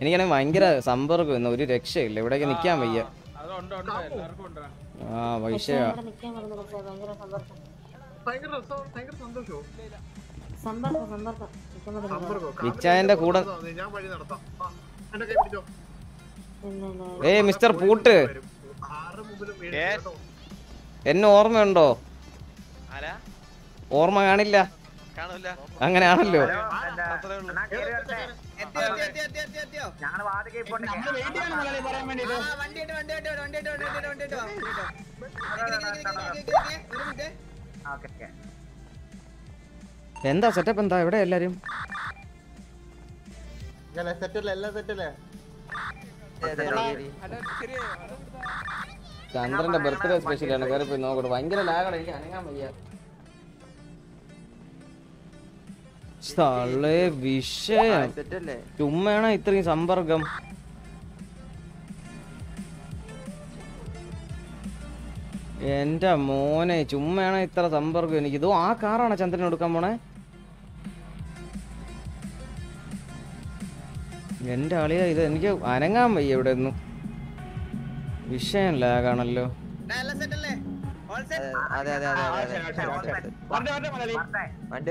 എനിക്കാണെങ്കിൽ ഭയങ്കര സമ്പർക്കം ഒരു രക്ഷയില്ല. ഇവിടെയൊക്കെ നിക്കാൻ വയ്യ. അതുണ്ട് ഉണ്ട്. എല്ലാവർക്കും ഉണ്ടാ. ആ സമ്പർക്കവും. വിച്ചായന്റെ കൂടെ കാമിനി ഞാൻ വഴി നടത്താം. ആ, എന്റെ കൈ ഏ മിസ്റ്റർ പൂട്ട്. എന്നെ ഓർമ്മയുണ്ടോ? ആരാ? ഓർമ്മ കാണില്ല. കാണൂല. അങ്ങനെയാണല്ലോ. എന്താ സെറ്റപ്പ് എന്താ? എവിടെ എല്ലാരും? സെറ്റല്ലേ എല്ലാം സെറ്റല്ലേ. ചന്ദ്രന്റെ ബർത്ത്ഡേ സ്പെഷ്യൽ ആണ്. കയറി പോയി നോക്കട്ടെ ഭയങ്കര ലാഗാണ് എനിക്ക് അനങ്ങാൻ വയ്യ. സ്ഥലേ വിഷയം. ചുമ്മാണ് ഇത്രയും സമ്പർക്കം? എന്റെ മോനെ ചുമ്മാണ് ഇത്ര സമ്പർക്കം? എനിക്ക് ഇതോ ആ കാറാണ് ചന്ദ്രൻ എടുക്കാൻ പോണേ? എന്റെ ആളിയാ ഇത് എനിക്ക് അനങ്ങാൻ വയ്യ ഇവിടെ ഒന്നും വിഷയം ലാഗാണല്ലോ അതെ അതെ അതെ വണ്ടി